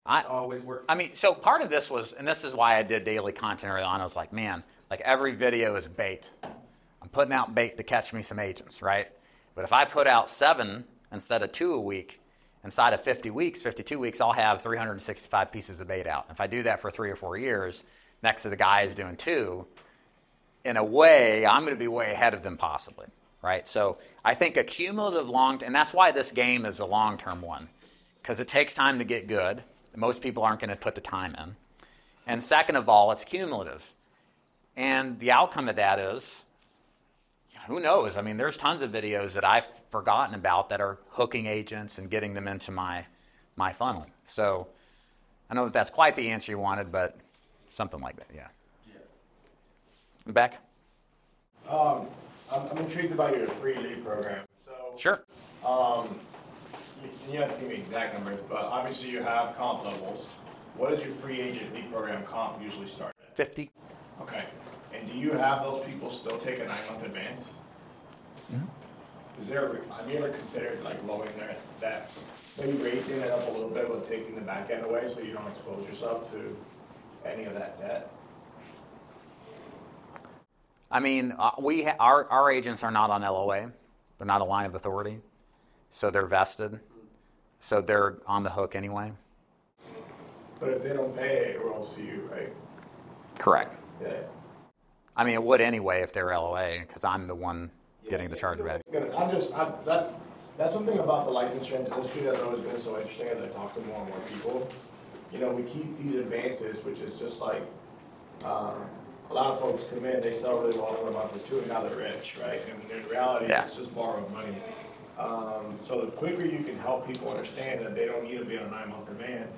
I always work. I mean, so part of this was, and this is why I did daily content early on. I was like, man, like every video is bait. I'm putting out bait to catch me some agents, right? But if I put out seven instead of two a week, inside of 50 weeks, 52 weeks, I'll have 365 pieces of bait out. If I do that for three or four years, next to the guy is doing two, in a way, I'm going to be way ahead of them possibly, right? So I think a cumulative long, and that's why this game is a long-term one, because it takes time to get good. Most people aren't going to put the time in. And second of all, it's cumulative. And the outcome of that is, who knows? I mean, there's tons of videos that I've forgotten about that are hooking agents and getting them into my, my funnel. So I know that that's quite the answer you wanted, but something like that, yeah. Yeah. Beck? Um, I'm, I'm intrigued about your free lead program. So, Sure. um, you, you have to give me exact numbers, but obviously you have comp levels. What does your free agent lead program comp usually start at? 50. Okay. And do you have those people still take a nine-month advance? Is there, have you ever considered like lowering that, that, maybe raising it up a little bit, but taking the back end away so you don't expose yourself to any of that debt? I mean, uh, we ha- our, our agents are not on LOA. They're not a line of authority. So they're vested. So they're on the hook anyway. But if they don't pay, it rolls to you, right? Correct. Yeah. I mean, it would anyway if they're LOA because I'm the one getting the chargeback. I'm just, I'm, that's, that's something about the life insurance industry that's always been so interesting as I talk to more and more people. You know, we keep these advances, which is just like, um, a lot of folks come in, they sell really well for about the two and now they're rich, right? And in reality, Yeah. it's just borrowed money. Um, so the quicker you can help people understand that they don't need to be on a nine-month advance,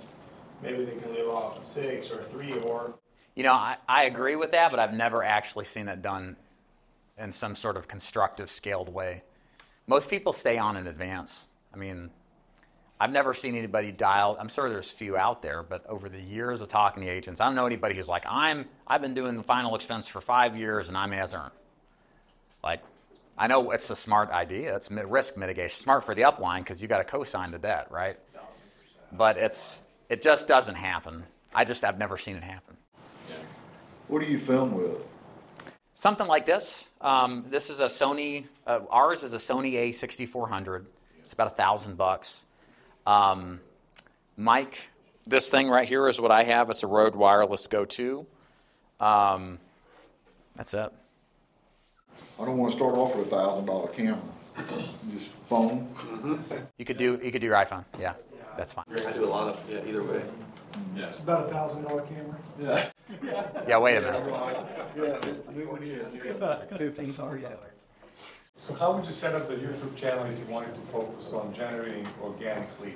maybe they can live off of six or three or You know, I, I agree with that, but I've never actually seen it done in some sort of constructive, scaled way. Most people stay on in advance. I mean, I've never seen anybody dial. I'm sure there's a few out there, but over the years of talking to agents, I don't know anybody who's like, I'm. I've been doing the final expense for five years, and I'm as earned. Like, I know it's a smart idea. It's risk mitigation. Smart for the upline because you got to co-sign the debt, right? But it's it just doesn't happen. I just I've never seen it happen. What do you film with? Something like this. Um, this is a Sony. Uh, ours is a Sony A6400. It's about a thousand bucks. Um, Mike, this thing right here is what I have. It's a Rode Wireless Go 2. Um, that's it. I don't wanna start off with a thousand dollar camera, just phone. You could do you could do your iPhone. Yeah, that's fine. I do a lot of, yeah, either way. Yeah. It's about a thousand dollar camera. Yeah. Yeah, wait a minute. Yeah, new one is, yeah. Fifteen dollars. So how would you set up the YouTube channel if you wanted to focus on generating organic leads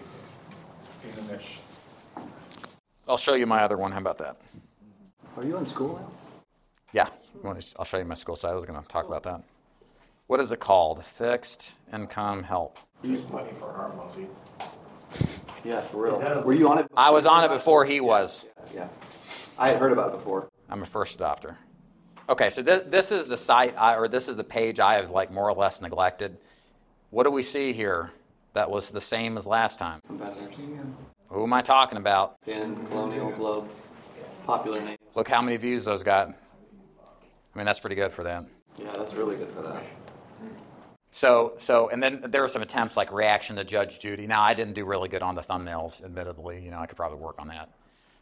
in the niche? I'll show you my other one. How about that? Are you in Skool now? Yeah, you want to- I'll show you my Skool site. I was going to talk about that. What is it called? Fixed income help. use money for Hormozi. Yeah, for real. Were you on it? I was on it before he was. Yeah. I had heard about it before. I'm a first adopter. Okay, so th- this is the site, I, or this is the page I have like more or less neglected. What do we see here that was the same as last time? Competitors. Who am I talking about? Pin, Colonial, Globe, popular name. Look how many views those got. I mean, that's pretty good for that. Yeah, that's really good for that. So, so, and then there were some attempts like reaction to Judge Judy. Now, I didn't do really good on the thumbnails, admittedly. You know, I could probably work on that.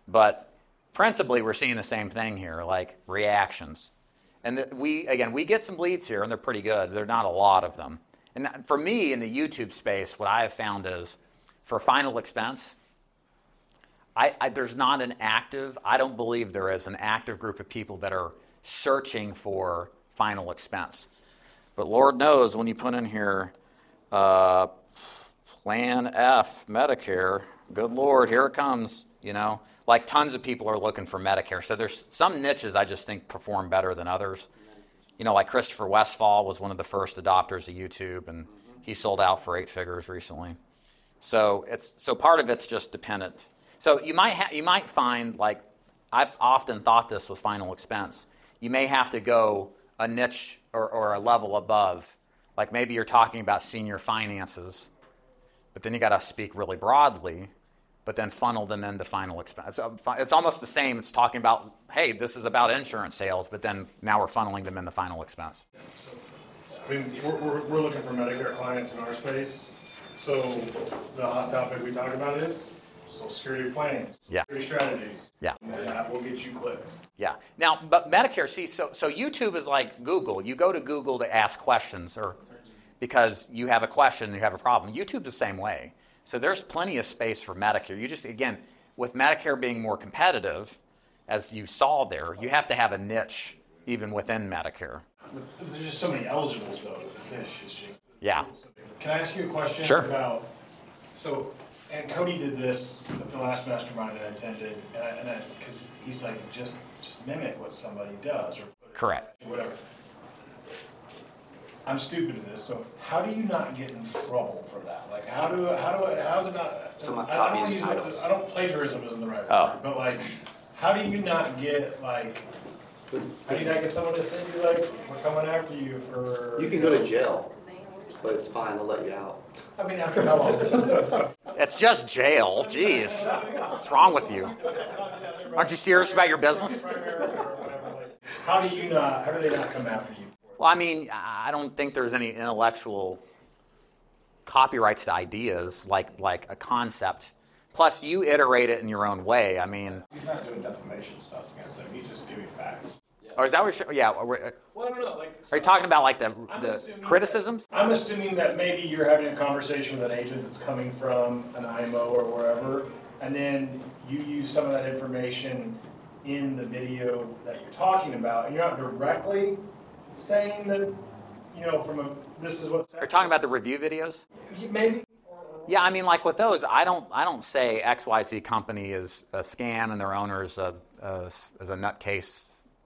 But principally, we're seeing the same thing here, like reactions. And we, again, we get some leads here, and they're pretty good. They're not a lot of them. And for me, in the YouTube space, what I have found is for final expense, I, I, there's not an active, I don't believe there is an active group of people that are searching for final expense. But Lord knows when you put in here uh, Plan F Medicare, good Lord, here it comes. You know, like tons of people are looking for Medicare. So there's some niches I just think perform better than others. You know, like Christopher Westfall was one of the first adopters of YouTube, and he sold out for eight figures recently. So it's so part of it's just dependent. So you might ha- you might find like I've often thought this with final expense. You may have to go a niche or, or a level above. Like maybe you're talking about senior finances, but then you got to speak really broadly, but then funnel them into final expense. It's, it's almost the same. It's talking about, hey, this is about insurance sales, but then now we're funneling them into final expense. I mean, we're, we're, we're looking for Medicare clients in our space, so the hot topic we talk about is social security planning. Yeah. Security strategies. Yeah. And that will get you clicks. Yeah. Now, but Medicare, see, so, so YouTube is like Google. You go to Google to ask questions or because you have a question, you have a problem. YouTube's the same way. So there's plenty of space for Medicare. You just, again, with Medicare being more competitive, as you saw there, you have to have a niche even within Medicare. There's just so many eligibles though, to just. Yeah. Can I ask you a question? Sure. About, so, and Cody did this at the last mastermind that I attended, and I, and I, cause he's like, just, just mimic what somebody does or. Correct. Whatever. I'm stupid at this, so how do you not get in trouble for that? Like, how do, how do, I- how's it not? So I'm I- I don't use it- titles. I don't, plagiarism isn't the right Oh. word, but like, how do you not get like, how do you not get someone to send you like, we're coming after you for? You can go to jail, but it's fine, they'll let you out. I mean, after how long? It's just jail. Jeez. What's wrong with you? Aren't you serious about your business? How do you not, how do they not come after you? Well, I mean, I don't think there's any intellectual copyrights to ideas like like a concept. Plus, you iterate it in your own way. I mean, He's not doing defamation stuff against them, he's just giving facts. or is that what? You're, yeah. Are uh, Well, no, no, like. are you talking about like the I'm the assuming criticisms? I'm assuming that maybe you're having a conversation with an agent that's coming from an IMO or wherever, and then you use some of that information in the video that you're talking about, and you're not directly saying that, you know, from a, this is what's. Are you talking about the review videos? Maybe, Yeah, I mean, like with those, I don't, I don't say XYZ company is a scam and their owner is a, a, is a nutcase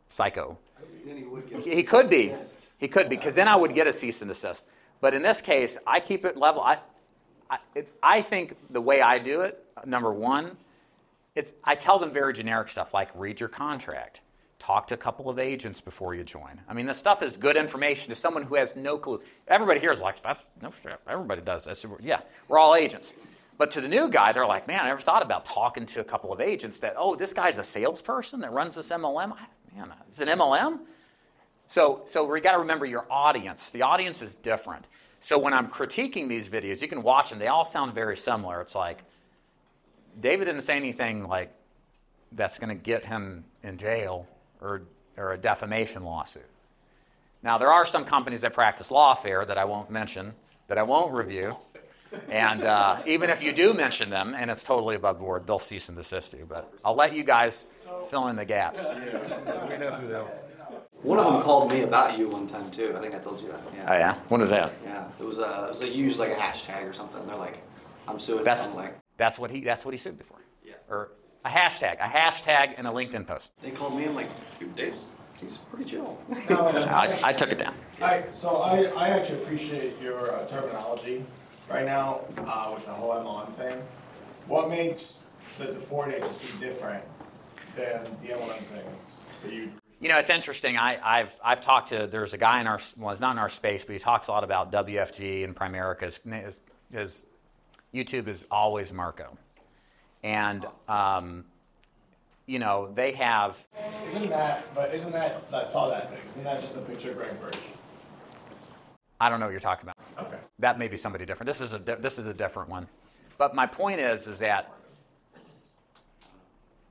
psycho. He he could be. He could be, because then I would get a cease and desist. But in this case, I keep it level. I, I, it, I think the way I do it, number one, it's, I tell them very generic stuff like read your contract, talk to a couple of agents before you join. I mean, this stuff is good information to someone who has no clue. Everybody here is like, that, no, everybody does this. Yeah, we're all agents. But to the new guy, they're like, man, I never thought about talking to a couple of agents that, oh, this guy's a salesperson that runs this MLM. Man, it's an MLM? So, so we got to remember your audience. The audience is different. So when I'm critiquing these videos, you can watch them. They all sound very similar. It's like David didn't say anything like that's going to get him in jail or or a defamation lawsuit. Now there are some companies that practice lawfare that I won't mention, that I won't review, and uh, even if you do mention them and it's totally above board, they'll cease and desist you. But I'll let you guys fill in the gaps. We know through that. One of them called me about you one time too. I think I told you that. Yeah. Oh yeah, when was that? Yeah. It was a. It was like used like a hashtag or something. They're like, I'm suing. That's I'm like, that's what he that's what he sued before. Yeah. Or a hashtag, a hashtag and a LinkedIn post. they called me. I'm like, dude, Dave's he's pretty chill. I, I took it down. I, so I, I actually appreciate your uh, terminology right now, uh, with the whole MLM thing. What makes the Duford agency different than the MLM things that you? You know, it's interesting. I, I've I've talked to. There's a guy in our well, it's not in our space, but he talks a lot about WFG and Primerica. His, his, his YouTube is always Marco, and um, you know they have. Isn't that, but isn't that, I saw that thing, isn't that just a picture of Greg Birch? I don't know what you're talking about. Okay. That may be somebody different. This is a di- this is a different one. But my point is is that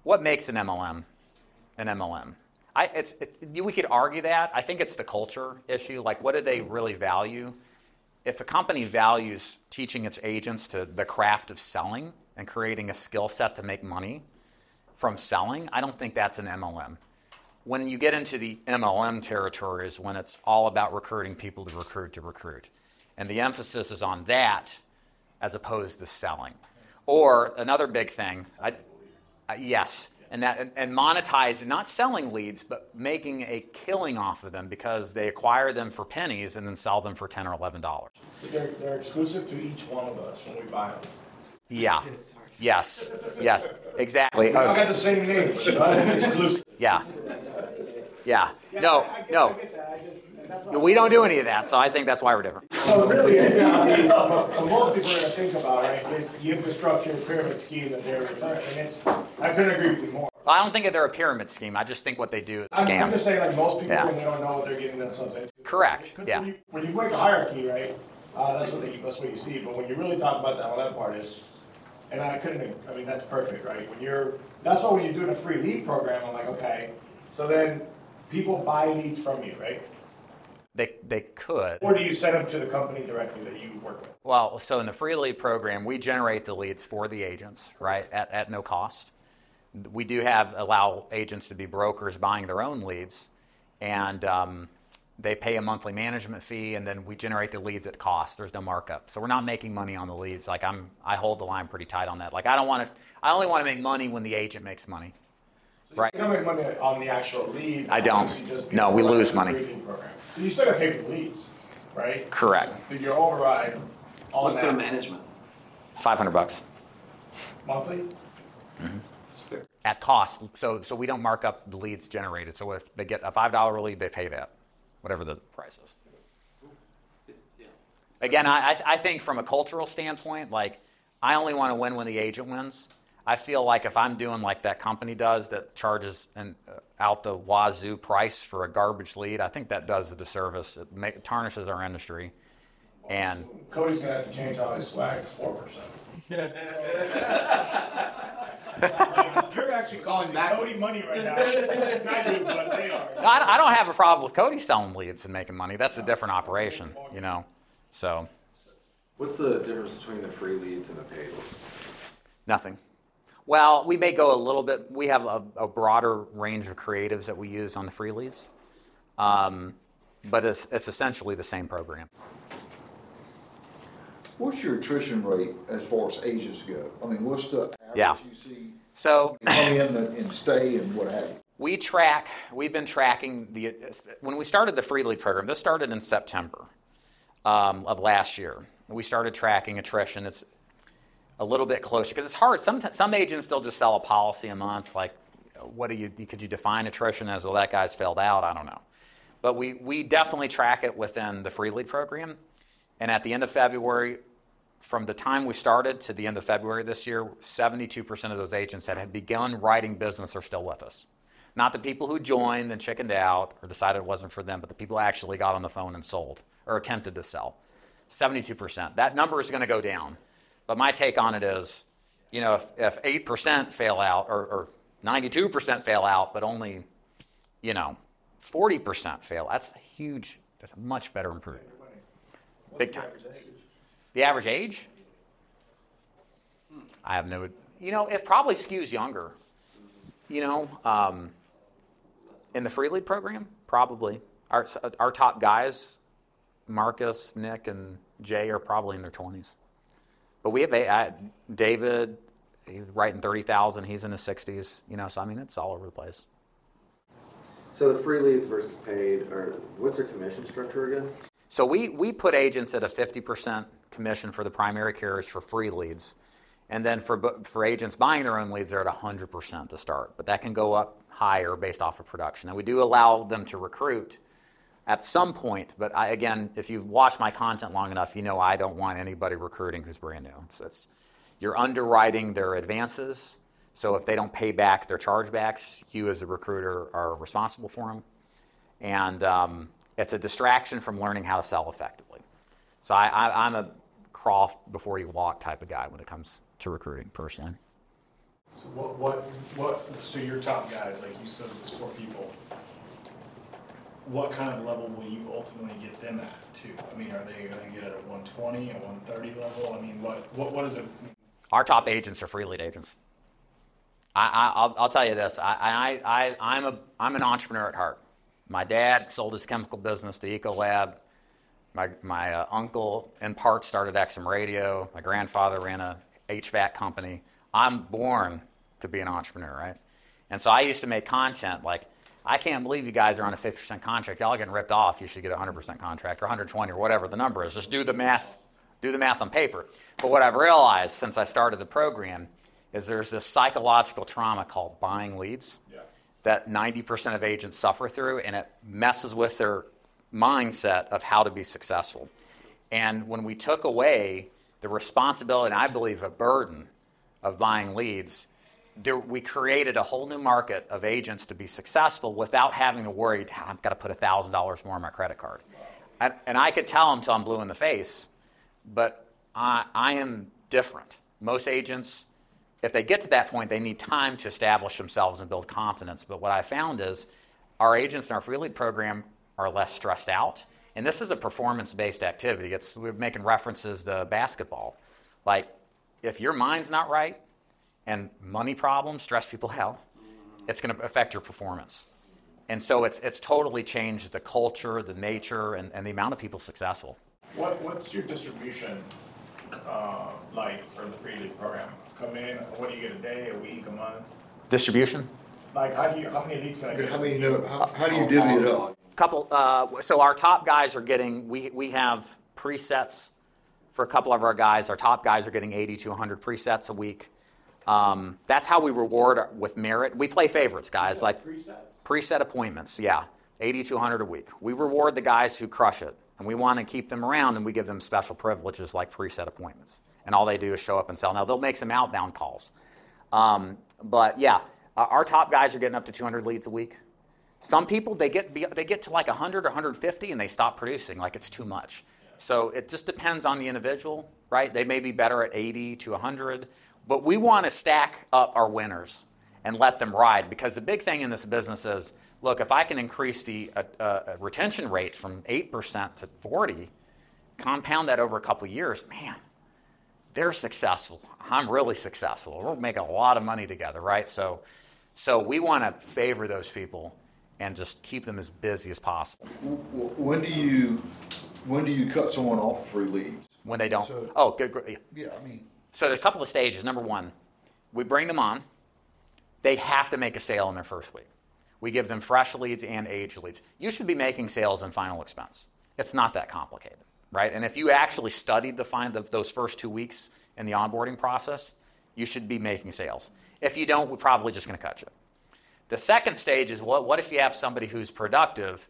what makes an MLM an MLM? I, it's, it, we could argue that. I think it's the culture issue. Like, what do they really value? If a company values teaching its agents to the craft of selling and creating a skill set to make money from selling, I don't think that's an MLM. When you get into the MLM territory is when it's all about recruiting people to recruit to recruit. And the emphasis is on that as opposed to selling. Or another big thing, I, Uh, yes, and that and, and monetize, not selling leads, but making a killing off of them because they acquire them for pennies and then sell them for ten or eleven dollars. They're, they're exclusive to each one of us when we buy them. Yeah. Yes. Yes. Exactly. We all Okay. got the same name, but. Yeah. Yeah. No. I No. I get that, I just- We don't do any of that, so I think that's why we're different. So really, it's, I mean, what most people are gonna think about, right, is the infrastructure pyramid scheme that they're referring, and it's, I couldn't agree with you more. I don't think that they're a pyramid scheme. I just think what they do is I'm, I'm just saying, like, most people, Yeah. when they don't know what they're getting themselves into. Correct. Yeah. When you, when you break a hierarchy, right, uh, that's what they, that's what you see, but when you really talk about that, well, that part is, and I couldn't, I mean, that's perfect, right? When you're, that's why when you're doing a free lead program, I'm like, okay, so then people buy leads from you, right? They they could. Or do you send them to the company directly that you work with? Well, so in the free lead program, we generate the leads for the agents, right, at, at no cost. We do have allow agents to be brokers buying their own leads, and um, they pay a monthly management fee, and then we generate the leads at cost. There's no markup, so we're not making money on the leads. Like I'm, I hold the line pretty tight on that. Like I don't want to. I only want to make money when the agent makes money. Right. You don't make money on the actual lead. I don't. just No, we lose money. free lead program. So you still gotta pay for the leads, right? Correct. So your override on What's their management? Five hundred bucks monthly? What's their- at cost. So so we don't mark up the leads generated. So if they get a five dollar lead, they pay that, whatever the price is. Again, I, I- I think from a cultural standpoint, like I only want to win when the agent wins. I feel like if I'm doing like that company does that charges an uh, out the wazoo price for a garbage lead, I think that does a disservice. It ma- tarnishes our industry. And Cody's gonna have to change all his swag to four percent. You're actually calling me Cody money right now. Not you, but they are. No, I, I don't have a problem with Cody selling leads and making money. That's a different operation, you know. So What's the difference between the free leads and the paid leads? nothing. Well, we may go a little bit. We have a, a broader range of creatives that we use on the free leads, um, but it's, it's essentially the same program. What's your attrition rate as far as agents go? I mean, what's the Yeah. average you see So come in and and stay and what have you? we track. We've been tracking the when we started the free lead program. This started in September um, of last year. We started tracking attrition. It's a little bit closer because it's hard. Some some agents still just sell a policy a month. Like, what do you could you define attrition as? Well, that guy's failed out. I don't know, but we we definitely track it within the free lead program. And at the end of February, from the time we started to the end of February this year, 72% of those agents that had begun writing business are still with us. Not the people who joined and chickened out or decided it wasn't for them, but the people who actually got on the phone and sold or attempted to sell. 72%. That number is going to go down. But my take on it is, you know, if, if 8% fail out or, or 92% fail out, but only, you know, 40% fail, that's a huge, that's a much better improvement. Big time. The average age? I have no, you know, it probably skews younger. You know, um, in the free lead program, probably. Our, our top guys, Marcus, Nick, and Jay, are probably in their 20s. But we have a, I, David, he's writing 30,000, he's in his 60s, you know, so I mean, it's all over the place. So the free leads versus paid, or what's their commission structure again? So we, we put agents at a 50% commission for the primary carriers for free leads. And then for, for agents buying their own leads, they're at 100% to start. But that can go up higher based off of production. And we do allow them to recruit at some point. But I, again, if you've watched my content long enough, you know I don't want anybody recruiting who's brand new. It's, it's, you're underwriting their advances. So if they don't pay back their chargebacks, you as a recruiter are responsible for them and um, it's a distraction from learning how to sell effectively. So I, I, I'm a crawl before you walk type of guy when it comes to recruiting personally. So what, what, what, so your top guys, like you said, there's four people. What kind of level will you ultimately get them at too? I mean, are they gonna get at a one twenty, a one thirty level? I mean, what, what, what is it? Our top agents are free lead agents. I, I, I'll, I'll tell you this. I, I, I, I'm, a, I'm an entrepreneur at heart. My dad sold his chemical business to Ecolab. My, my uh, uncle, in part, started XM Radio. My grandfather ran a HVAC company. I'm born to be an entrepreneur, right? And so I used to make content like, I can't believe you guys are on a 50% contract. Y'all getting ripped off. You should get a 100% contract or 120 or whatever the number is. Just do the math, do the math on paper. But what I've realized since I started the program is there's this psychological trauma called buying leads that 90% of agents suffer through, and it messes with their mindset of how to be successful. And when we took away the responsibility, and I believe a burden of buying leads, there, we created a whole new market of agents to be successful without having to worry, I've got to put $1,000 more on my credit card. And, and I could tell them until I'm blue in the face, but I, I am different. Most agents, if they get to that point, they need time to establish themselves and build confidence. But what I found is our agents in our free lead program are less stressed out. And this is a performance based activity. It's, we're making references to basketball. Like, if your mind's not right and money problems stress people out, it's going to affect your performance. And so it's, it's totally changed the culture, the nature, and, and the amount of people successful. What, what's your distribution, uh, like for the free lead program? Come in, what do you get a day, a week, a month? Distribution? Like, how do you, how many leads can I get? How many, know- how, how do you divvy it up? Couple uh, so our top guys are getting we, we have presets for a couple of our guys. Our top guys are getting 80 to 100 presets a week. Um, that's how we reward with merit. We play favorites guys like Presets? preset appointments yeah 80 to 100 a week. We reward the guys who crush it and we want to keep them around and we give them special privileges like preset appointments. And all they do is show up and sell. Now they'll make some outbound calls. Um, but yeah our top guys are getting up to 200 leads a week some people they get they get to like 100 or 150 and they stop producing like it's too much. So it just depends on the individual, right? They may be better at 80 to 100, but we want to stack up our winners and let them ride because the big thing in this business is look, if I can increase the uh, uh, retention rate from 8% to 40, compound that over a couple years, man, they're successful. I'm really successful. We're making a lot of money together, right? So so we want to favor those people and just keep them as busy as possible. When do you, when do you cut someone off of free leads? When they don't, So- oh, good, good. Yeah, I mean, So there's a couple of stages. Number one, we bring them on. They have to make a sale in their first week. We give them fresh leads and age leads. You should be making sales in final expense. It's not that complicated, right? And if you actually studied the find the, those first two weeks in the onboarding process, you should be making sales. If you don't, we're probably just going to cut you. The second stage is what, what if you have somebody who's productive,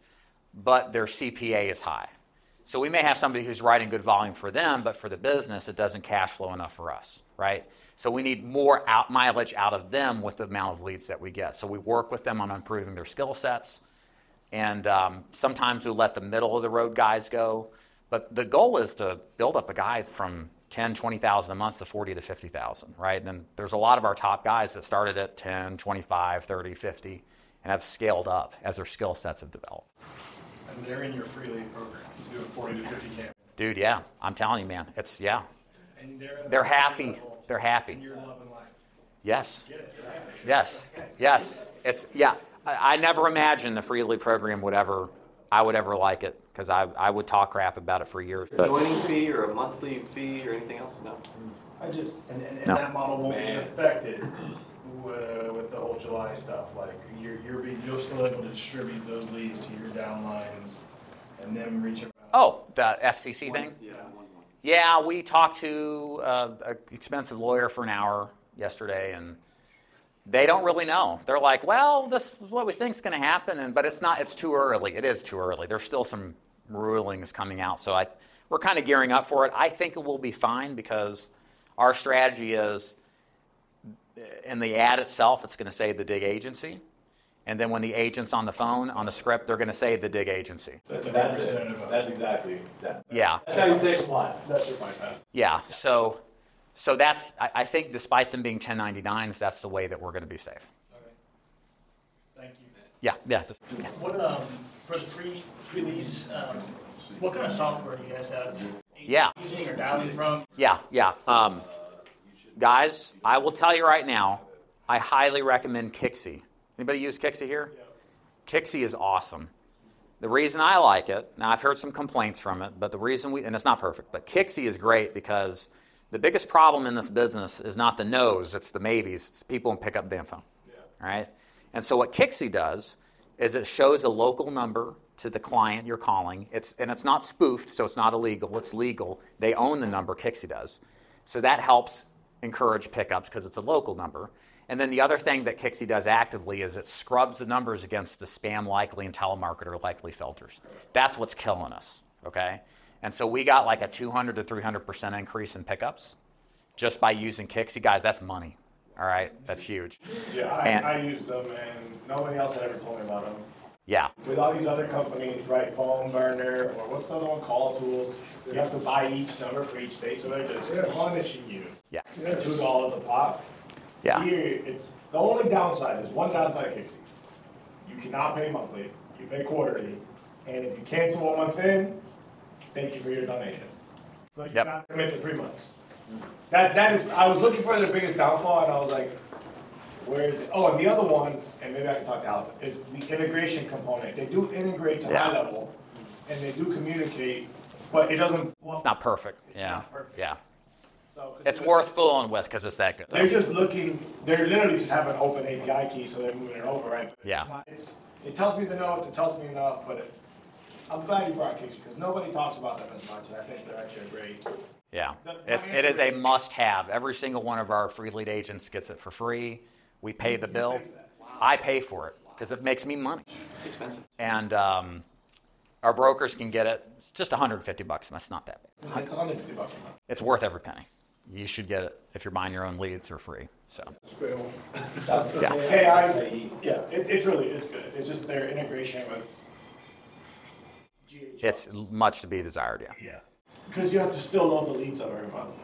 but their CPA is high? So we may have somebody who's writing good volume for them, but for the business, it doesn't cash flow enough for us, right? So we need more out mileage out of them with the amount of leads that we get. So we work with them on improving their skill sets, and um, sometimes we let the middle of the road guys go. But the goal is to build up a guy from 10, 20,000 a month to 40 to 50,000, right? And then there's a lot of our top guys that started at 10, 25, 30, 50 and have scaled up as their skill sets have developed. And they're in your free lead program, doing forty to fifty K. Dude, yeah, I'm telling you, man, it's yeah. And they're They're happy. level, They're happy. And you're loving life. Yes, yes, yes. It's yeah. I, I never imagined the free lead program would ever, I would ever like it because I, I would talk crap about it for years. But Joining fee or a monthly fee or anything else? No. I just, and, and, and No. that model won't be affected with, with the whole July stuff, like, you're, you're, be- you're still able to distribute those leads to your downlines and them reaching out. oh, the FCC thing. Yeah. Yeah, we talked to uh, an expensive lawyer for an hour yesterday, and they don't really know. They're like, "Well, this is what we think is going to happen," and but it's not. It's too early. It is too early. There's still some rulings coming out, so I we're kind of gearing up for it. I think it will be fine because our strategy is in the ad itself. It's going to say the dig agency, and then when the agent's on the phone on the script, they're going to say the dig agency. That's That's it. That's exactly that. Yeah. That's how you stay compliant. That's just my time. Yeah, so, so that's, I, I think despite them being 1099s, that's the way that we're going to be safe. Okay. Thank you. Yeah, yeah. yeah. What, um, for the free, free um, what kind of software do you guys have? Yeah. Using or dialing from? Yeah, yeah. Um, guys, I will tell you right now, I highly recommend Kixie. Anybody use Kixie here? Kixie is awesome. The reason I like it, now I've heard some complaints from it, but the reason we, and it's not perfect, but Kixie is great because The biggest problem in this business is not the no's, it's the maybes. It's people and pick up the phone. All right? And so what Kixie does is it shows a local number to the client you're calling. It's, and it's not spoofed, so it's not illegal. It's legal. They own the number, Kixie does. So that helps encourage pickups because it's a local number. And then the other thing that Kixie does actively is it scrubs the numbers against the spam likely and telemarketer likely filters. That's what's killing us, okay? And so we got like a 200 to 300% increase in pickups just by using Kixie. Guys, that's money, all right? That's huge. Yeah, I, And- I used them and nobody else had ever told me about them. Yeah, With all these other companies, right, PhoneBurner, or what's the other one, CallTools, you have to buy each number for each state, so they're just punishing you. yeah, They're two dollars a pop. yeah. Here, it's, the only downside, there's one downside of Kixie. You cannot pay monthly, you pay quarterly, and if you cancel one month in, thank you for your donation. So you Yep. cannot commit to three months. That, that is, I was looking for the biggest downfall, and I was like, where is it? Oh, and the other one, and maybe I can talk to Alex, is the integration component. They do integrate to HighLevel, and they do communicate, but it doesn't, well, It's not perfect. It's Yeah, not perfect. yeah. so. It's worth fooling with because it's that good. They're just looking, they're literally just have an open API key, so they're moving it over, right? But it's Yeah. not- It's, it tells me the notes, it tells me enough, but it, I'm glad you brought Kixie, because nobody talks about them as much, and I think they're actually great. Yeah, The- it's, it is a must-have. Every single one of our free lead agents gets it for free. We pay the You bill. pay for that. I pay for it because it makes me money. It's expensive. And um, our brokers can get it. It's just 150 bucks. and That's not that bad. It's hundred fifty bucks a month. It's worth every penny. You should get it if you're buying your own leads for free. So Yeah. Hey, I, yeah, it, it's really, it's good. It's just their integration with GHL. it's much to be desired. Yeah. Yeah. Because you have to still load the leads up every month.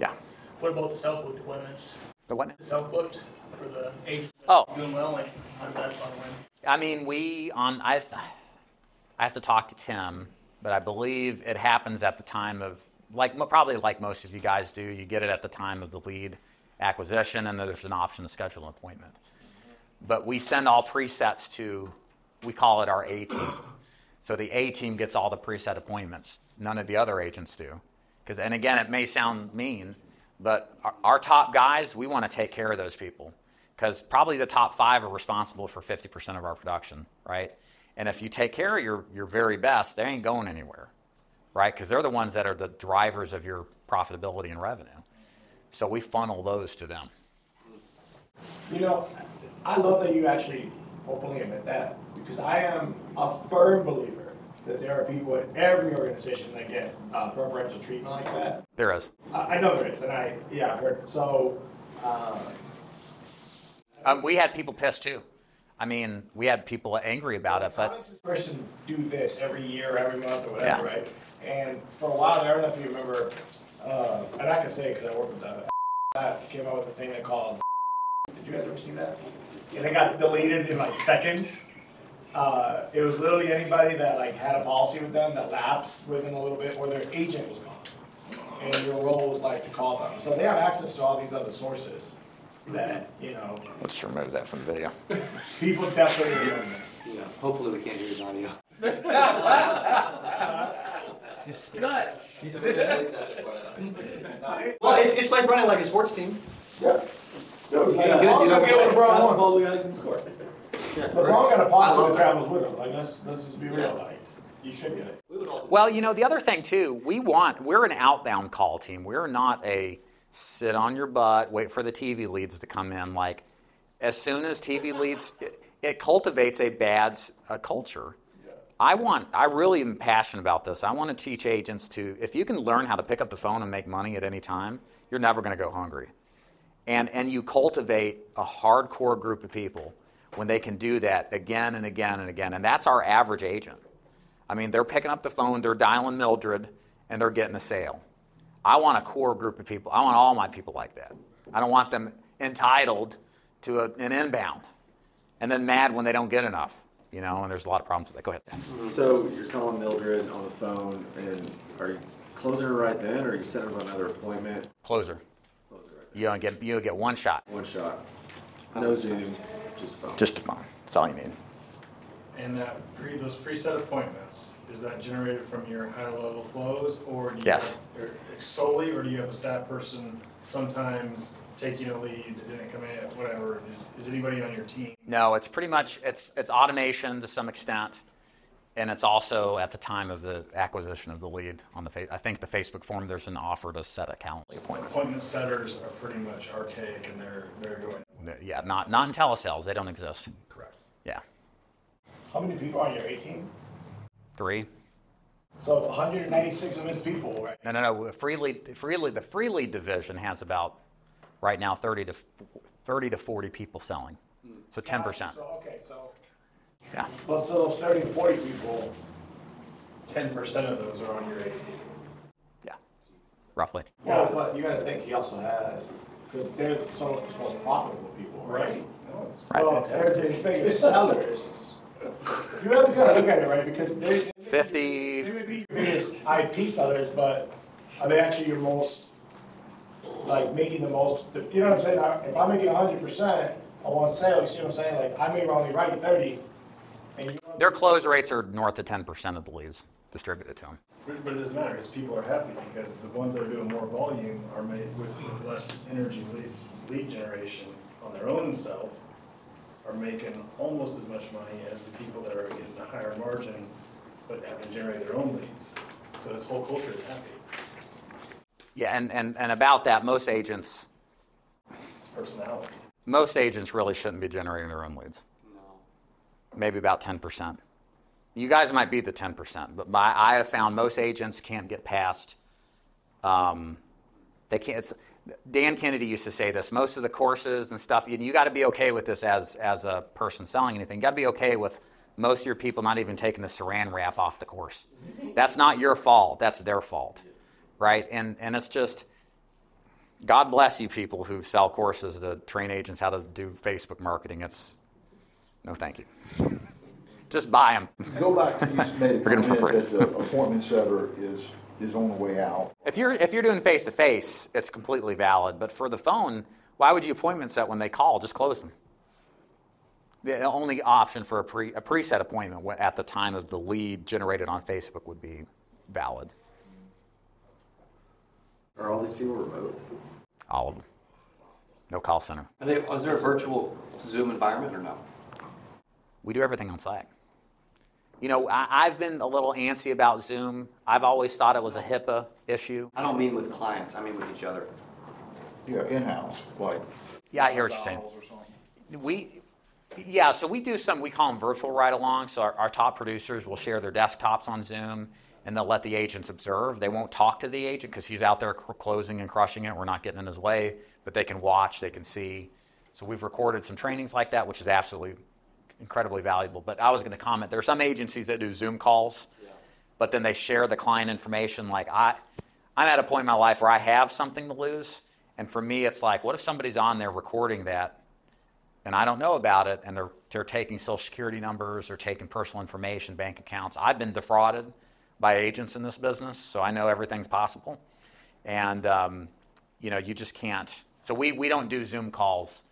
Yeah. What about the self-booked appointments? The what? now? Self-booked for the agent Oh. doing well, like, how does that fun win? I mean, we on I I have to talk to Tim, but I believe it happens at the time of like probably like most of you guys do. You get it at the time of the lead acquisition, and then there's an option to schedule an appointment. But we send all presets to we call it our A team. So the A team gets all the preset appointments. None of the other agents do. Because and again, it may sound mean, but our, our top guys, we want to take care of those people because probably the top five are responsible for 50% of our production, right? And if you take care of your, your very best, they ain't going anywhere, right? Because they're the ones that are the drivers of your profitability and revenue. So we funnel those to them. You know, I love that you actually openly admit that because I am a firm believer that there are people in every organization that get uh, preferential treatment like that. There is. I, I know there is, and I yeah, I've heard. So, uh, Um, we had people pissed too. I mean, we had people angry about it, how but does this person do this every year, every month, or whatever, Yeah. right? And for a while, there, I don't know if you remember, uh, and I can say because I worked with that, that came out with a thing they called. Did you guys ever see that? And it got deleted in like seconds. Uh, it was literally anybody that like had a policy with them that lapsed within a little bit, or their agent was gone, and your role was like to call them. So they have access to all these other sources that you know let's remove that from the video. people definitely remember. Yeah, hopefully we can't hear his audio. He's good. He's a bit. Well, it's, it's like running like a sports team. Yeah. Dude, like, Yeah. LeBron You know, could be able to LeBron That's the once. ball the guy can score. LeBron got a I policy that that. travels with him. Like let's let's just be real. Like you should get it. Well, you know, the other thing too, we want, we're an outbound call team. We're not a sit on your butt, wait for the TV leads to come in. Like, as soon as TV leads, it, it cultivates a bad uh, culture. I want, I really am passionate about this. I want to teach agents to, if you can learn how to pick up the phone and make money at any time, you're never going to go hungry. And, and you cultivate a hardcore group of people when they can do that again and again and again. And that's our average agent. I mean, they're picking up the phone, they're dialing Mildred, and they're getting a sale. I want a core group of people. I want all my people like that. I don't want them entitled to a, an inbound and then mad when they don't get enough, you know, and there's a lot of problems with that. Go ahead. So you're calling Mildred on the phone, and are you closing her right then, or are you setting up another appointment? Closer. Close her right You only get, you get one shot. One shot. No Zoom, just phone. just a phone. That's all you need. And that pre, those preset appointments, is that generated from your higher level flows or do you? Yes. or Solely, or do you have a staff person sometimes taking a lead and coming in, whatever? Is, is anybody on your team? No, it's pretty much it's it's automation to some extent, and it's also at the time of the acquisition of the lead on the. Fa- I think the Facebook form there's an offer to set a Calendly appointment. Appointment setters are pretty much archaic and they're, they're going. Yeah, not not in telesales. They don't exist. Correct. Yeah, How many people are on your A team? three. So hundred and ninety-six of his people, right? No, no, no. Free lead, free lead, the free lead division has about right now 30 to 30 to 40 people selling. Hmm. So 10 percent. So, okay, so, Yeah. but so those thirty to forty people, Ten percent of those are on your A team. Yeah. Roughly. well, but you gotta think he also has, because they're some of his most profitable people, right? No, oh, it's Right. Well, they're the biggest sellers. You have to kind of look at it, right, because they. 50. They may be your biggest IP sellers, but are they actually your most, like, making the most, you know what I'm saying? I- If I'm making hundred percent on one sale, you see what I'm saying? Like, I may only write thirty, and you. Their close rates are north of 10 percent of the leads distributed to them. But, but it doesn't matter, because people are happy, because the ones that are doing more volume are made with less energy lead, lead generation on their own self, are making almost as much money as the people that are getting a higher margin, but having generated their own leads. So this whole culture is happy, Yeah, and, and, and about that, most agents it's personalities. most agents really shouldn't be generating their own leads. Maybe about 10 percent. You guys might be the 10 percent, but my, I have found most agents can't get past. Um, they can't. Dan Kennedy used to say this. Most of the courses and stuff, you, you got to be okay with this as as a person selling anything. You got to be okay with most of your people not even taking the Saran wrap off the course. That's not your fault. That's their fault, right? And and it's just. God bless you people who sell courses to train agents how to do Facebook marketing. It's no thank you. Just buy them. Go back to you made a We're for free. that the appointment setter is, is on the way out. If you're if you're doing face to face, it's completely valid. But for the phone, why would you appointment set when they call? Just close them. The only option for a pre a preset appointment at the time of the lead generated on Facebook would be valid. Are all these people remote? All of them. No call center. Are they, is there a virtual Zoom environment or no? We do everything on site. You know, I, I've been a little antsy about Zoom. I've always thought it was a HIPAA issue. I don't mean with clients, I mean with each other. Yeah, in-house, like. Yeah, I hear what you're saying. McDonald's or something. We, yeah, so we do some, we call them virtual ride-alongs. So our, our top producers will share their desktops on Zoom, and they'll let the agents observe. They won't talk to the agent because he's out there cr- closing and crushing it. We're not getting in his way, but they can watch, they can see. So we've recorded some trainings like that, which is absolutely incredibly valuable. But I was going to comment, there are some agencies that do Zoom calls, but then they share the client information. Like I, I'm at a point in my life where I have something to lose, and for me, it's like, what if somebody's on there recording that, and I don't know about it, and they're they're taking social security numbers, they're taking personal information, bank accounts. I've been defrauded by agents in this business, so I know everything's possible, and um, you know, you just can't. So we we don't do Zoom calls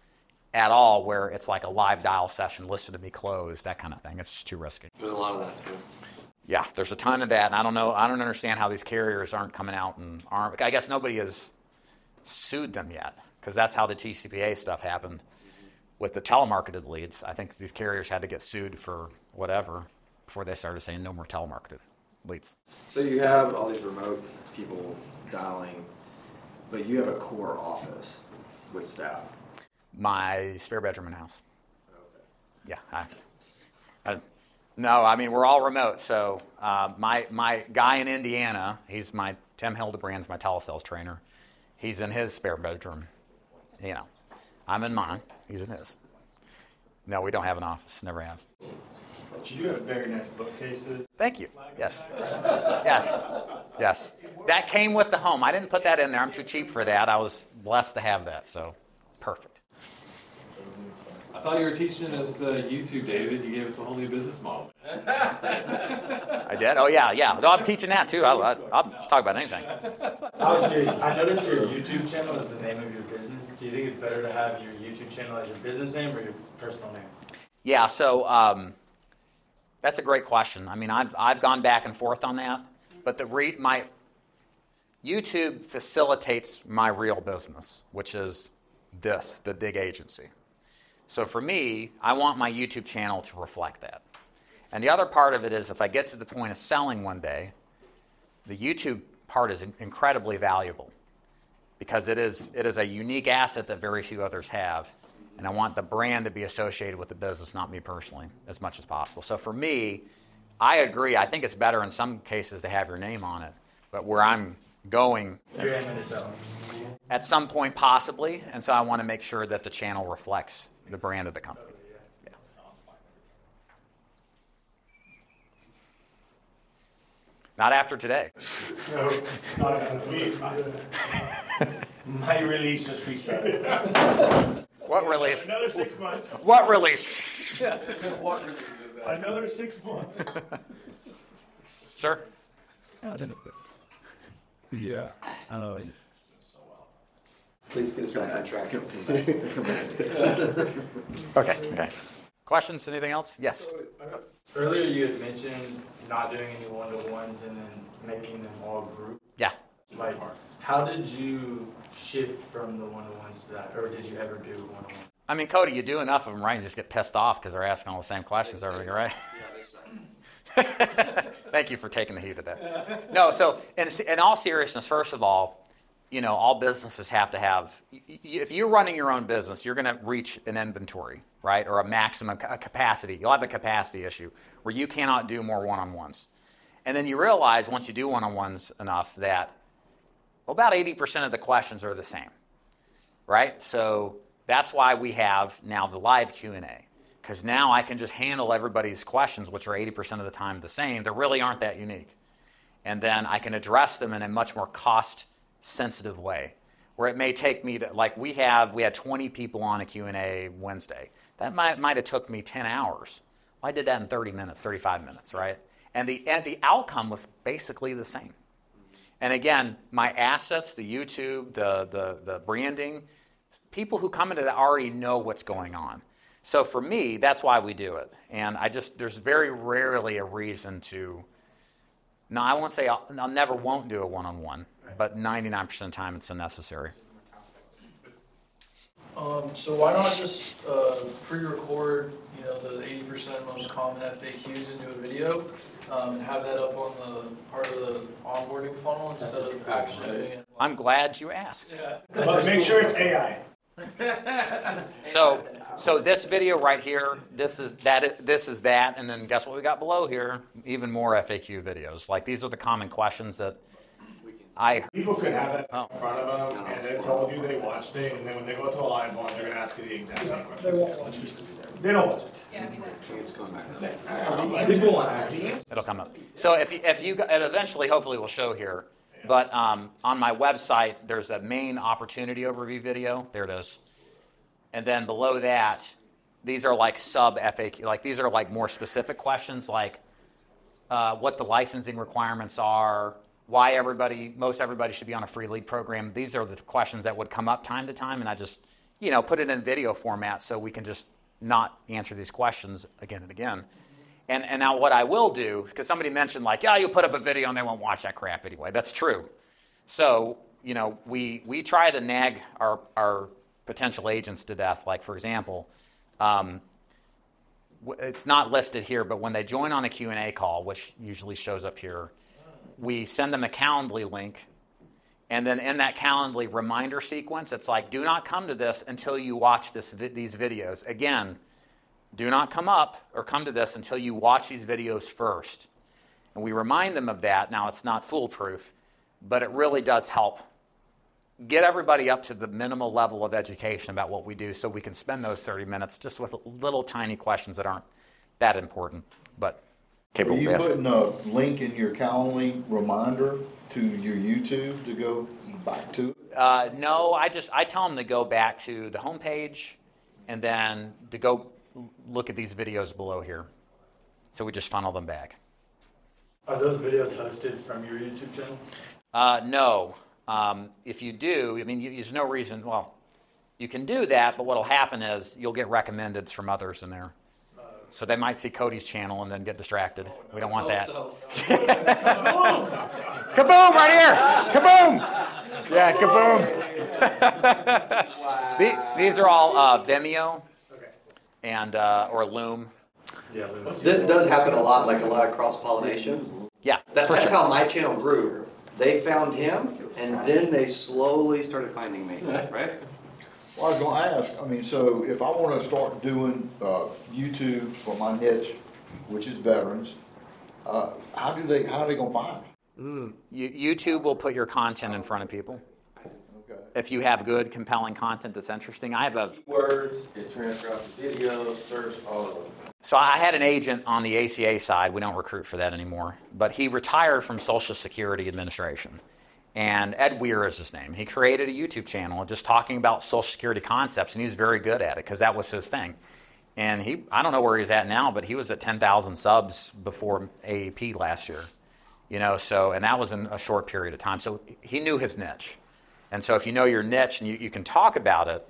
at all where it's like a live dial session, listen to me close, that kind of thing. It's just too risky. There's a lot of that too. Yeah, there's a ton of that, and I don't know. I don't understand how these carriers aren't coming out and aren't. I guess nobody has sued them yet because that's how the TCPA stuff happened with the telemarketed leads. I think these carriers had to get sued for whatever before they started saying no more telemarketed leads. So you have all these remote people dialing, but you have a core office with staff. My spare bedroom in the house. Yeah, I, I, no, I mean we're all remote. So uh, my my guy in Indiana, he's my Tim Hildebrand's my telesales trainer. He's in his spare bedroom. You know, I'm in mine. He's in his. No, we don't have an office. Never have. But you do have very nice bookcases. Thank you. Yes. Yes. Yes. That came with the home. I didn't put that in there. I'm too cheap for that. I was blessed to have that. So perfect. I thought you were teaching us uh, YouTube, David. You gave us a whole new business model. I did. Oh yeah, yeah. No, I'm teaching that too. I'll, I'll, I'll talk about anything. I was curious. I noticed your YouTube channel is the name of your business. Do you think it's better to have your YouTube channel as your business name or your personal name? Yeah. So um, That's a great question. I mean, I've, I've gone back and forth on that, but the re, my YouTube facilitates my real business, which is this, the DIG Agency. So for me, I want my YouTube channel to reflect that. And the other part of it is if I get to the point of selling one day, the YouTube part is incredibly valuable because it is, it is a unique asset that very few others have. And I want the brand to be associated with the business, not me personally, as much as possible. So for me, I agree. I think it's better in some cases to have your name on it. But where I'm going, You're aiming to sell. at some point possibly, and so I want to make sure that the channel reflects the brand of the company. Yeah. Not after today. No, not we, my release just reset. What release? Another six months. What release? Another six months. Sir? Yeah, I know. Please get us back on track. Okay, okay. Questions? Anything else? Yes. Uh, earlier you had mentioned not doing any one-to-ones and then making them all group. Yeah. Like, how did you shift from the one-to-ones to that, or did you ever do one-to-one? I mean, Cody, you do enough of them, right? And just get pissed off because they're asking all the same questions over here, right? Thank you for taking the heat of that. No, so in, in all seriousness, first of all, you know, all businesses have to have. If you're running your own business, you're going to reach an inventory, right, or a maximum ca- capacity. You'll have a capacity issue where you cannot do more one-on-ones, and then you realize once you do one-on-ones enough that about 80% of the questions are the same, right? So that's why we have now the live Q&A because now I can just handle everybody's questions, which are 80% of the time the same. They really aren't that unique. And then I can address them in a much more cost sensitive way where it may take me to, like we have, we had 20 people on a Q&A Wednesday. That might, might have took me 10 hours. Well, I did that in 30 minutes, 35 minutes, right? And the, and the outcome was basically the same. And again, my assets, the YouTube, the, the, the branding, people who come into that already know what's going on. So for me, that's why we do it. And I just, there's very rarely a reason to, no, I won't say I'll, I'll never won't do a one on one, but 99% of the time it's unnecessary. Um, so why not just, uh, pre-record, you know, the eighty percent most common FAQs into a video? Um, and have that up on the part of the onboarding funnel instead of actually doing it? I'm glad you asked. But make sure it's AI. So, so this video right here, this is that, this is that, and then guess what we got below here? Even more FAQ videos. Like these are the common questions that I. People could have that Oh. in front of them and they told you they watched it, and then when they go to a live one, they're gonna ask you the exact same question. They won't watch it. They don't watch it. It's going back up. People want answers. It'll come up. So if you, if you, and eventually, hopefully, we'll show here. But um, on my website, there's a main opportunity overview video. There it is. And then below that, these are like sub FAQ. Like these are like more specific questions, like uh, what the licensing requirements are, why everybody, most everybody should be on a free lead program. These are the questions that would come up time to time, and I just, you know, put it in video format so we can just not answer these questions again and again. And, and now what I will do, because somebody mentioned like, yeah, you put up a video and they won't watch that crap anyway. That's true. So, you know, we, we try to nag our, our potential agents to death. Like, for example, um, it's not listed here, but when they join on a Q&A call, which usually shows up here, we send them a Calendly link. And then in that Calendly reminder sequence, it's like, do not come to this until you watch this, these videos. Again, do not come up or come to this until you watch these videos first. And we remind them of that. Now, it's not foolproof, but it really does help get everybody up to the minimal level of education about what we do so we can spend those 30 minutes just with little tiny questions that aren't that important, but Are capable you of asking. putting a link in your Calendly reminder to your YouTube to go back to? Uh, no, I just I tell them to go back to the homepage and then to go look at these videos below here. So we just funnel them back. Are those videos hosted from your YouTube channel? Uh, no. Um, if you do, I mean, you, there's no reason. Well, you can do that, but what'll happen is you'll get recommendeds from others in there. So they might see Cody's channel and then get distracted. We don't want that. Hope so. Kaboom right here! Kaboom! Yeah, kaboom. The- These are all uh, Vimeo and uh, or Loom. Yeah, Lou. This does happen a lot, like a lot of cross pollination. Yeah, That, that's sure. how my channel grew. They found him, and then they slowly started finding me, right? Well, I was gonna ask, I mean, so if I wanna start doing, uh, YouTube for my niche, which is veterans, uh, how do they, how are they gonna find me? You- YouTube will put your content in front of people. Okay. If you have good, compelling content that's interesting, I have a Words, it transcribes the videos, search, all of them. So I had an agent on the ACA side. We don't recruit for that anymore. But he retired from Social Security Administration. And Ed Weir is his name. He created a YouTube channel just talking about Social Security concepts, and he was very good at it because that was his thing. And he, I don't know where he's at now, but he was at 10,000 subs before AEP last year. You know, so, and that was in a short period of time. So he knew his niche. And so if you know your niche and you, you can talk about it,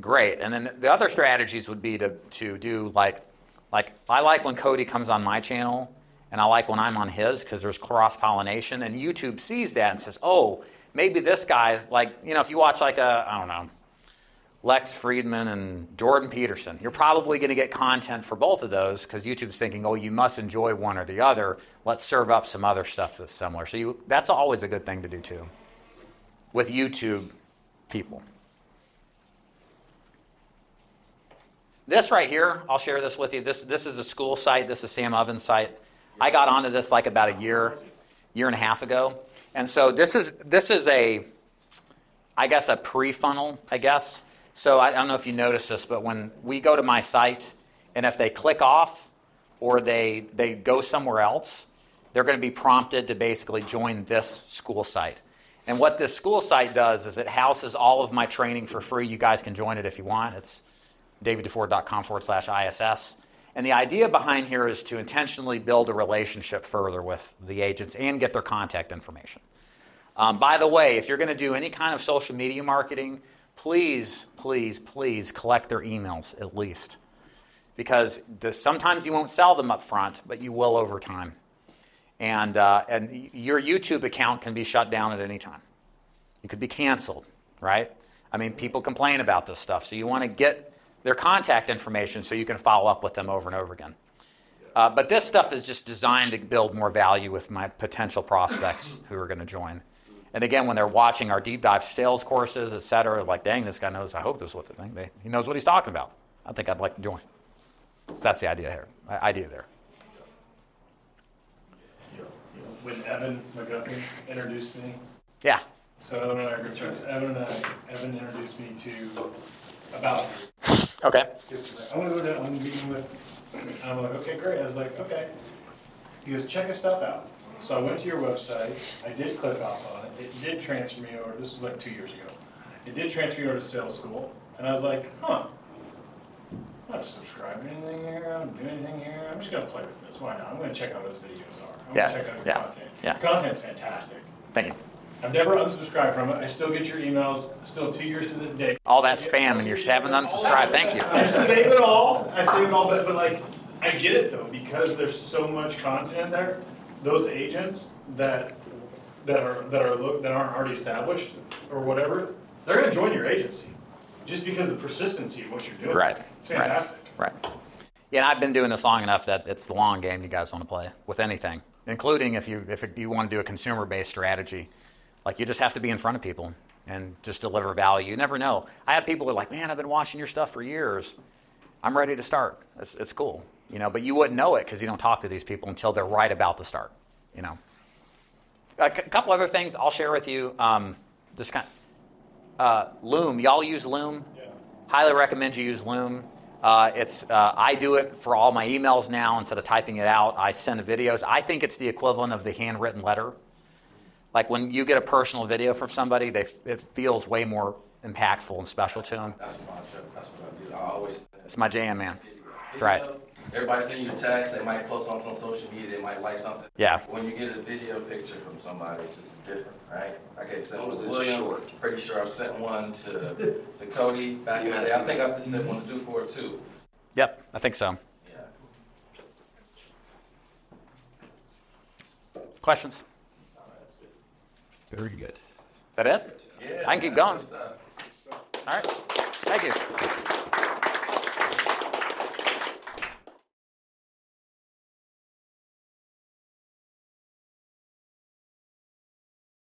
great. And then the other strategies would be to, to do like, like I like when Cody comes on my channel and I like when I'm on his because there's cross pollination and YouTube sees that and says, oh, maybe this guy, like, you know, if you watch like a, I don't know, Lex Fridman and Jordan Peterson, you're probably going to get content for both of those because YouTube's thinking, oh, you must enjoy one or the other. Let's serve up some other stuff that's similar. So you, that's always a good thing to do too with YouTube people. This right here, I'll share this with you. This this is a Skool site. This is Sam Ovens' site. I got onto this like about a year, year and a half ago, and so this is this is a, I guess a pre-funnel, I guess. So I, I don't know if you noticed this, but when we go to my site, and if they click off, or they they go somewhere else, they're going to be prompted to basically join this Skool site. And what this Skool site does is it houses all of my training for free. You guys can join it if you want. It's davidduford.com forward slash ISS. And the idea behind here is to intentionally build a relationship further with the agents and get their contact information. Um, by the way, if you're going to do any kind of social media marketing, please, please, please collect their emails at least. Because the, sometimes you won't sell them up front, but you will over time. And, uh, and your YouTube account can be shut down at any time. You could be canceled, right? I mean, people complain about this stuff. So you want to get their contact information so you can follow up with them over and over again. Uh, but this stuff is just designed to build more value with my potential prospects who are going to join. And again, when they're watching our deep dive sales courses, et cetera, like, dang, this guy knows. I hope this is what they think. They, he knows what he's talking about. I think I'd like to join. So that's the idea here. Idea there. When Evan McGuffin introduced me, Yeah. so Evan and I are good friends. Evan and I, Evan introduced me to about Okay. Like, I want to go to, I'm meeting with, and I'm like, okay, great. I was like, okay. He goes, check his stuff out. So I went to your website. I did click off on it. It did transfer me over. This was like two years ago. It did transfer me over to sales school. And I was like, huh. I'm not subscribing to anything here. I don't do anything here. I'm just going to play with this. Why not? I'm going to check out what those videos are. I'm Yeah, going to check out your yeah, content. yeah. Your content's fantastic. Thank you. I've never unsubscribed from it. I still get your emails. Still two years to this day. All that spam and you're seven unsubscribed. Thank you. I save it all. I save it all, but, but like, I get it though because there's so much content there. Those agents that that are that are look that aren't already established or whatever, they're gonna join your agency just because of the persistency of what you're doing. Right. It's right, fantastic. Right. Yeah, and I've been doing this long enough that it's the long game you guys want to play with anything, including if you if you want to do a consumer based strategy. Like you just have to be in front of people and just deliver value. You never know. I have people that are like, man, I've been watching your stuff for years. I'm ready to start. It's, it's cool, you know. But you wouldn't know it because you don't talk to these people until they're right about to start, you know. A c- couple other things I'll share with you. Um, just kind uh, Loom. Y'all use Loom? Yeah. Highly recommend you use Loom. Uh, it's uh, I do it for all my emails now instead of typing it out. I send videos. I think it's the equivalent of the handwritten letter. Like when you get a personal video from somebody, they, it feels way more impactful and special to them. That's my, that's what I do. I always. It's my jam, man. That's right. Everybody sending you a text, they might post something on social media, they might like something. Yeah. When you get a video picture from somebody, it's just different, right? Okay, so was William, short. pretty sure I sent one to to Cody back yeah. in the day. I think I sent one to do for it too. Yep, I think so. Yeah. Questions? Very good. That it? Yeah. I can keep going. All right. Thank you.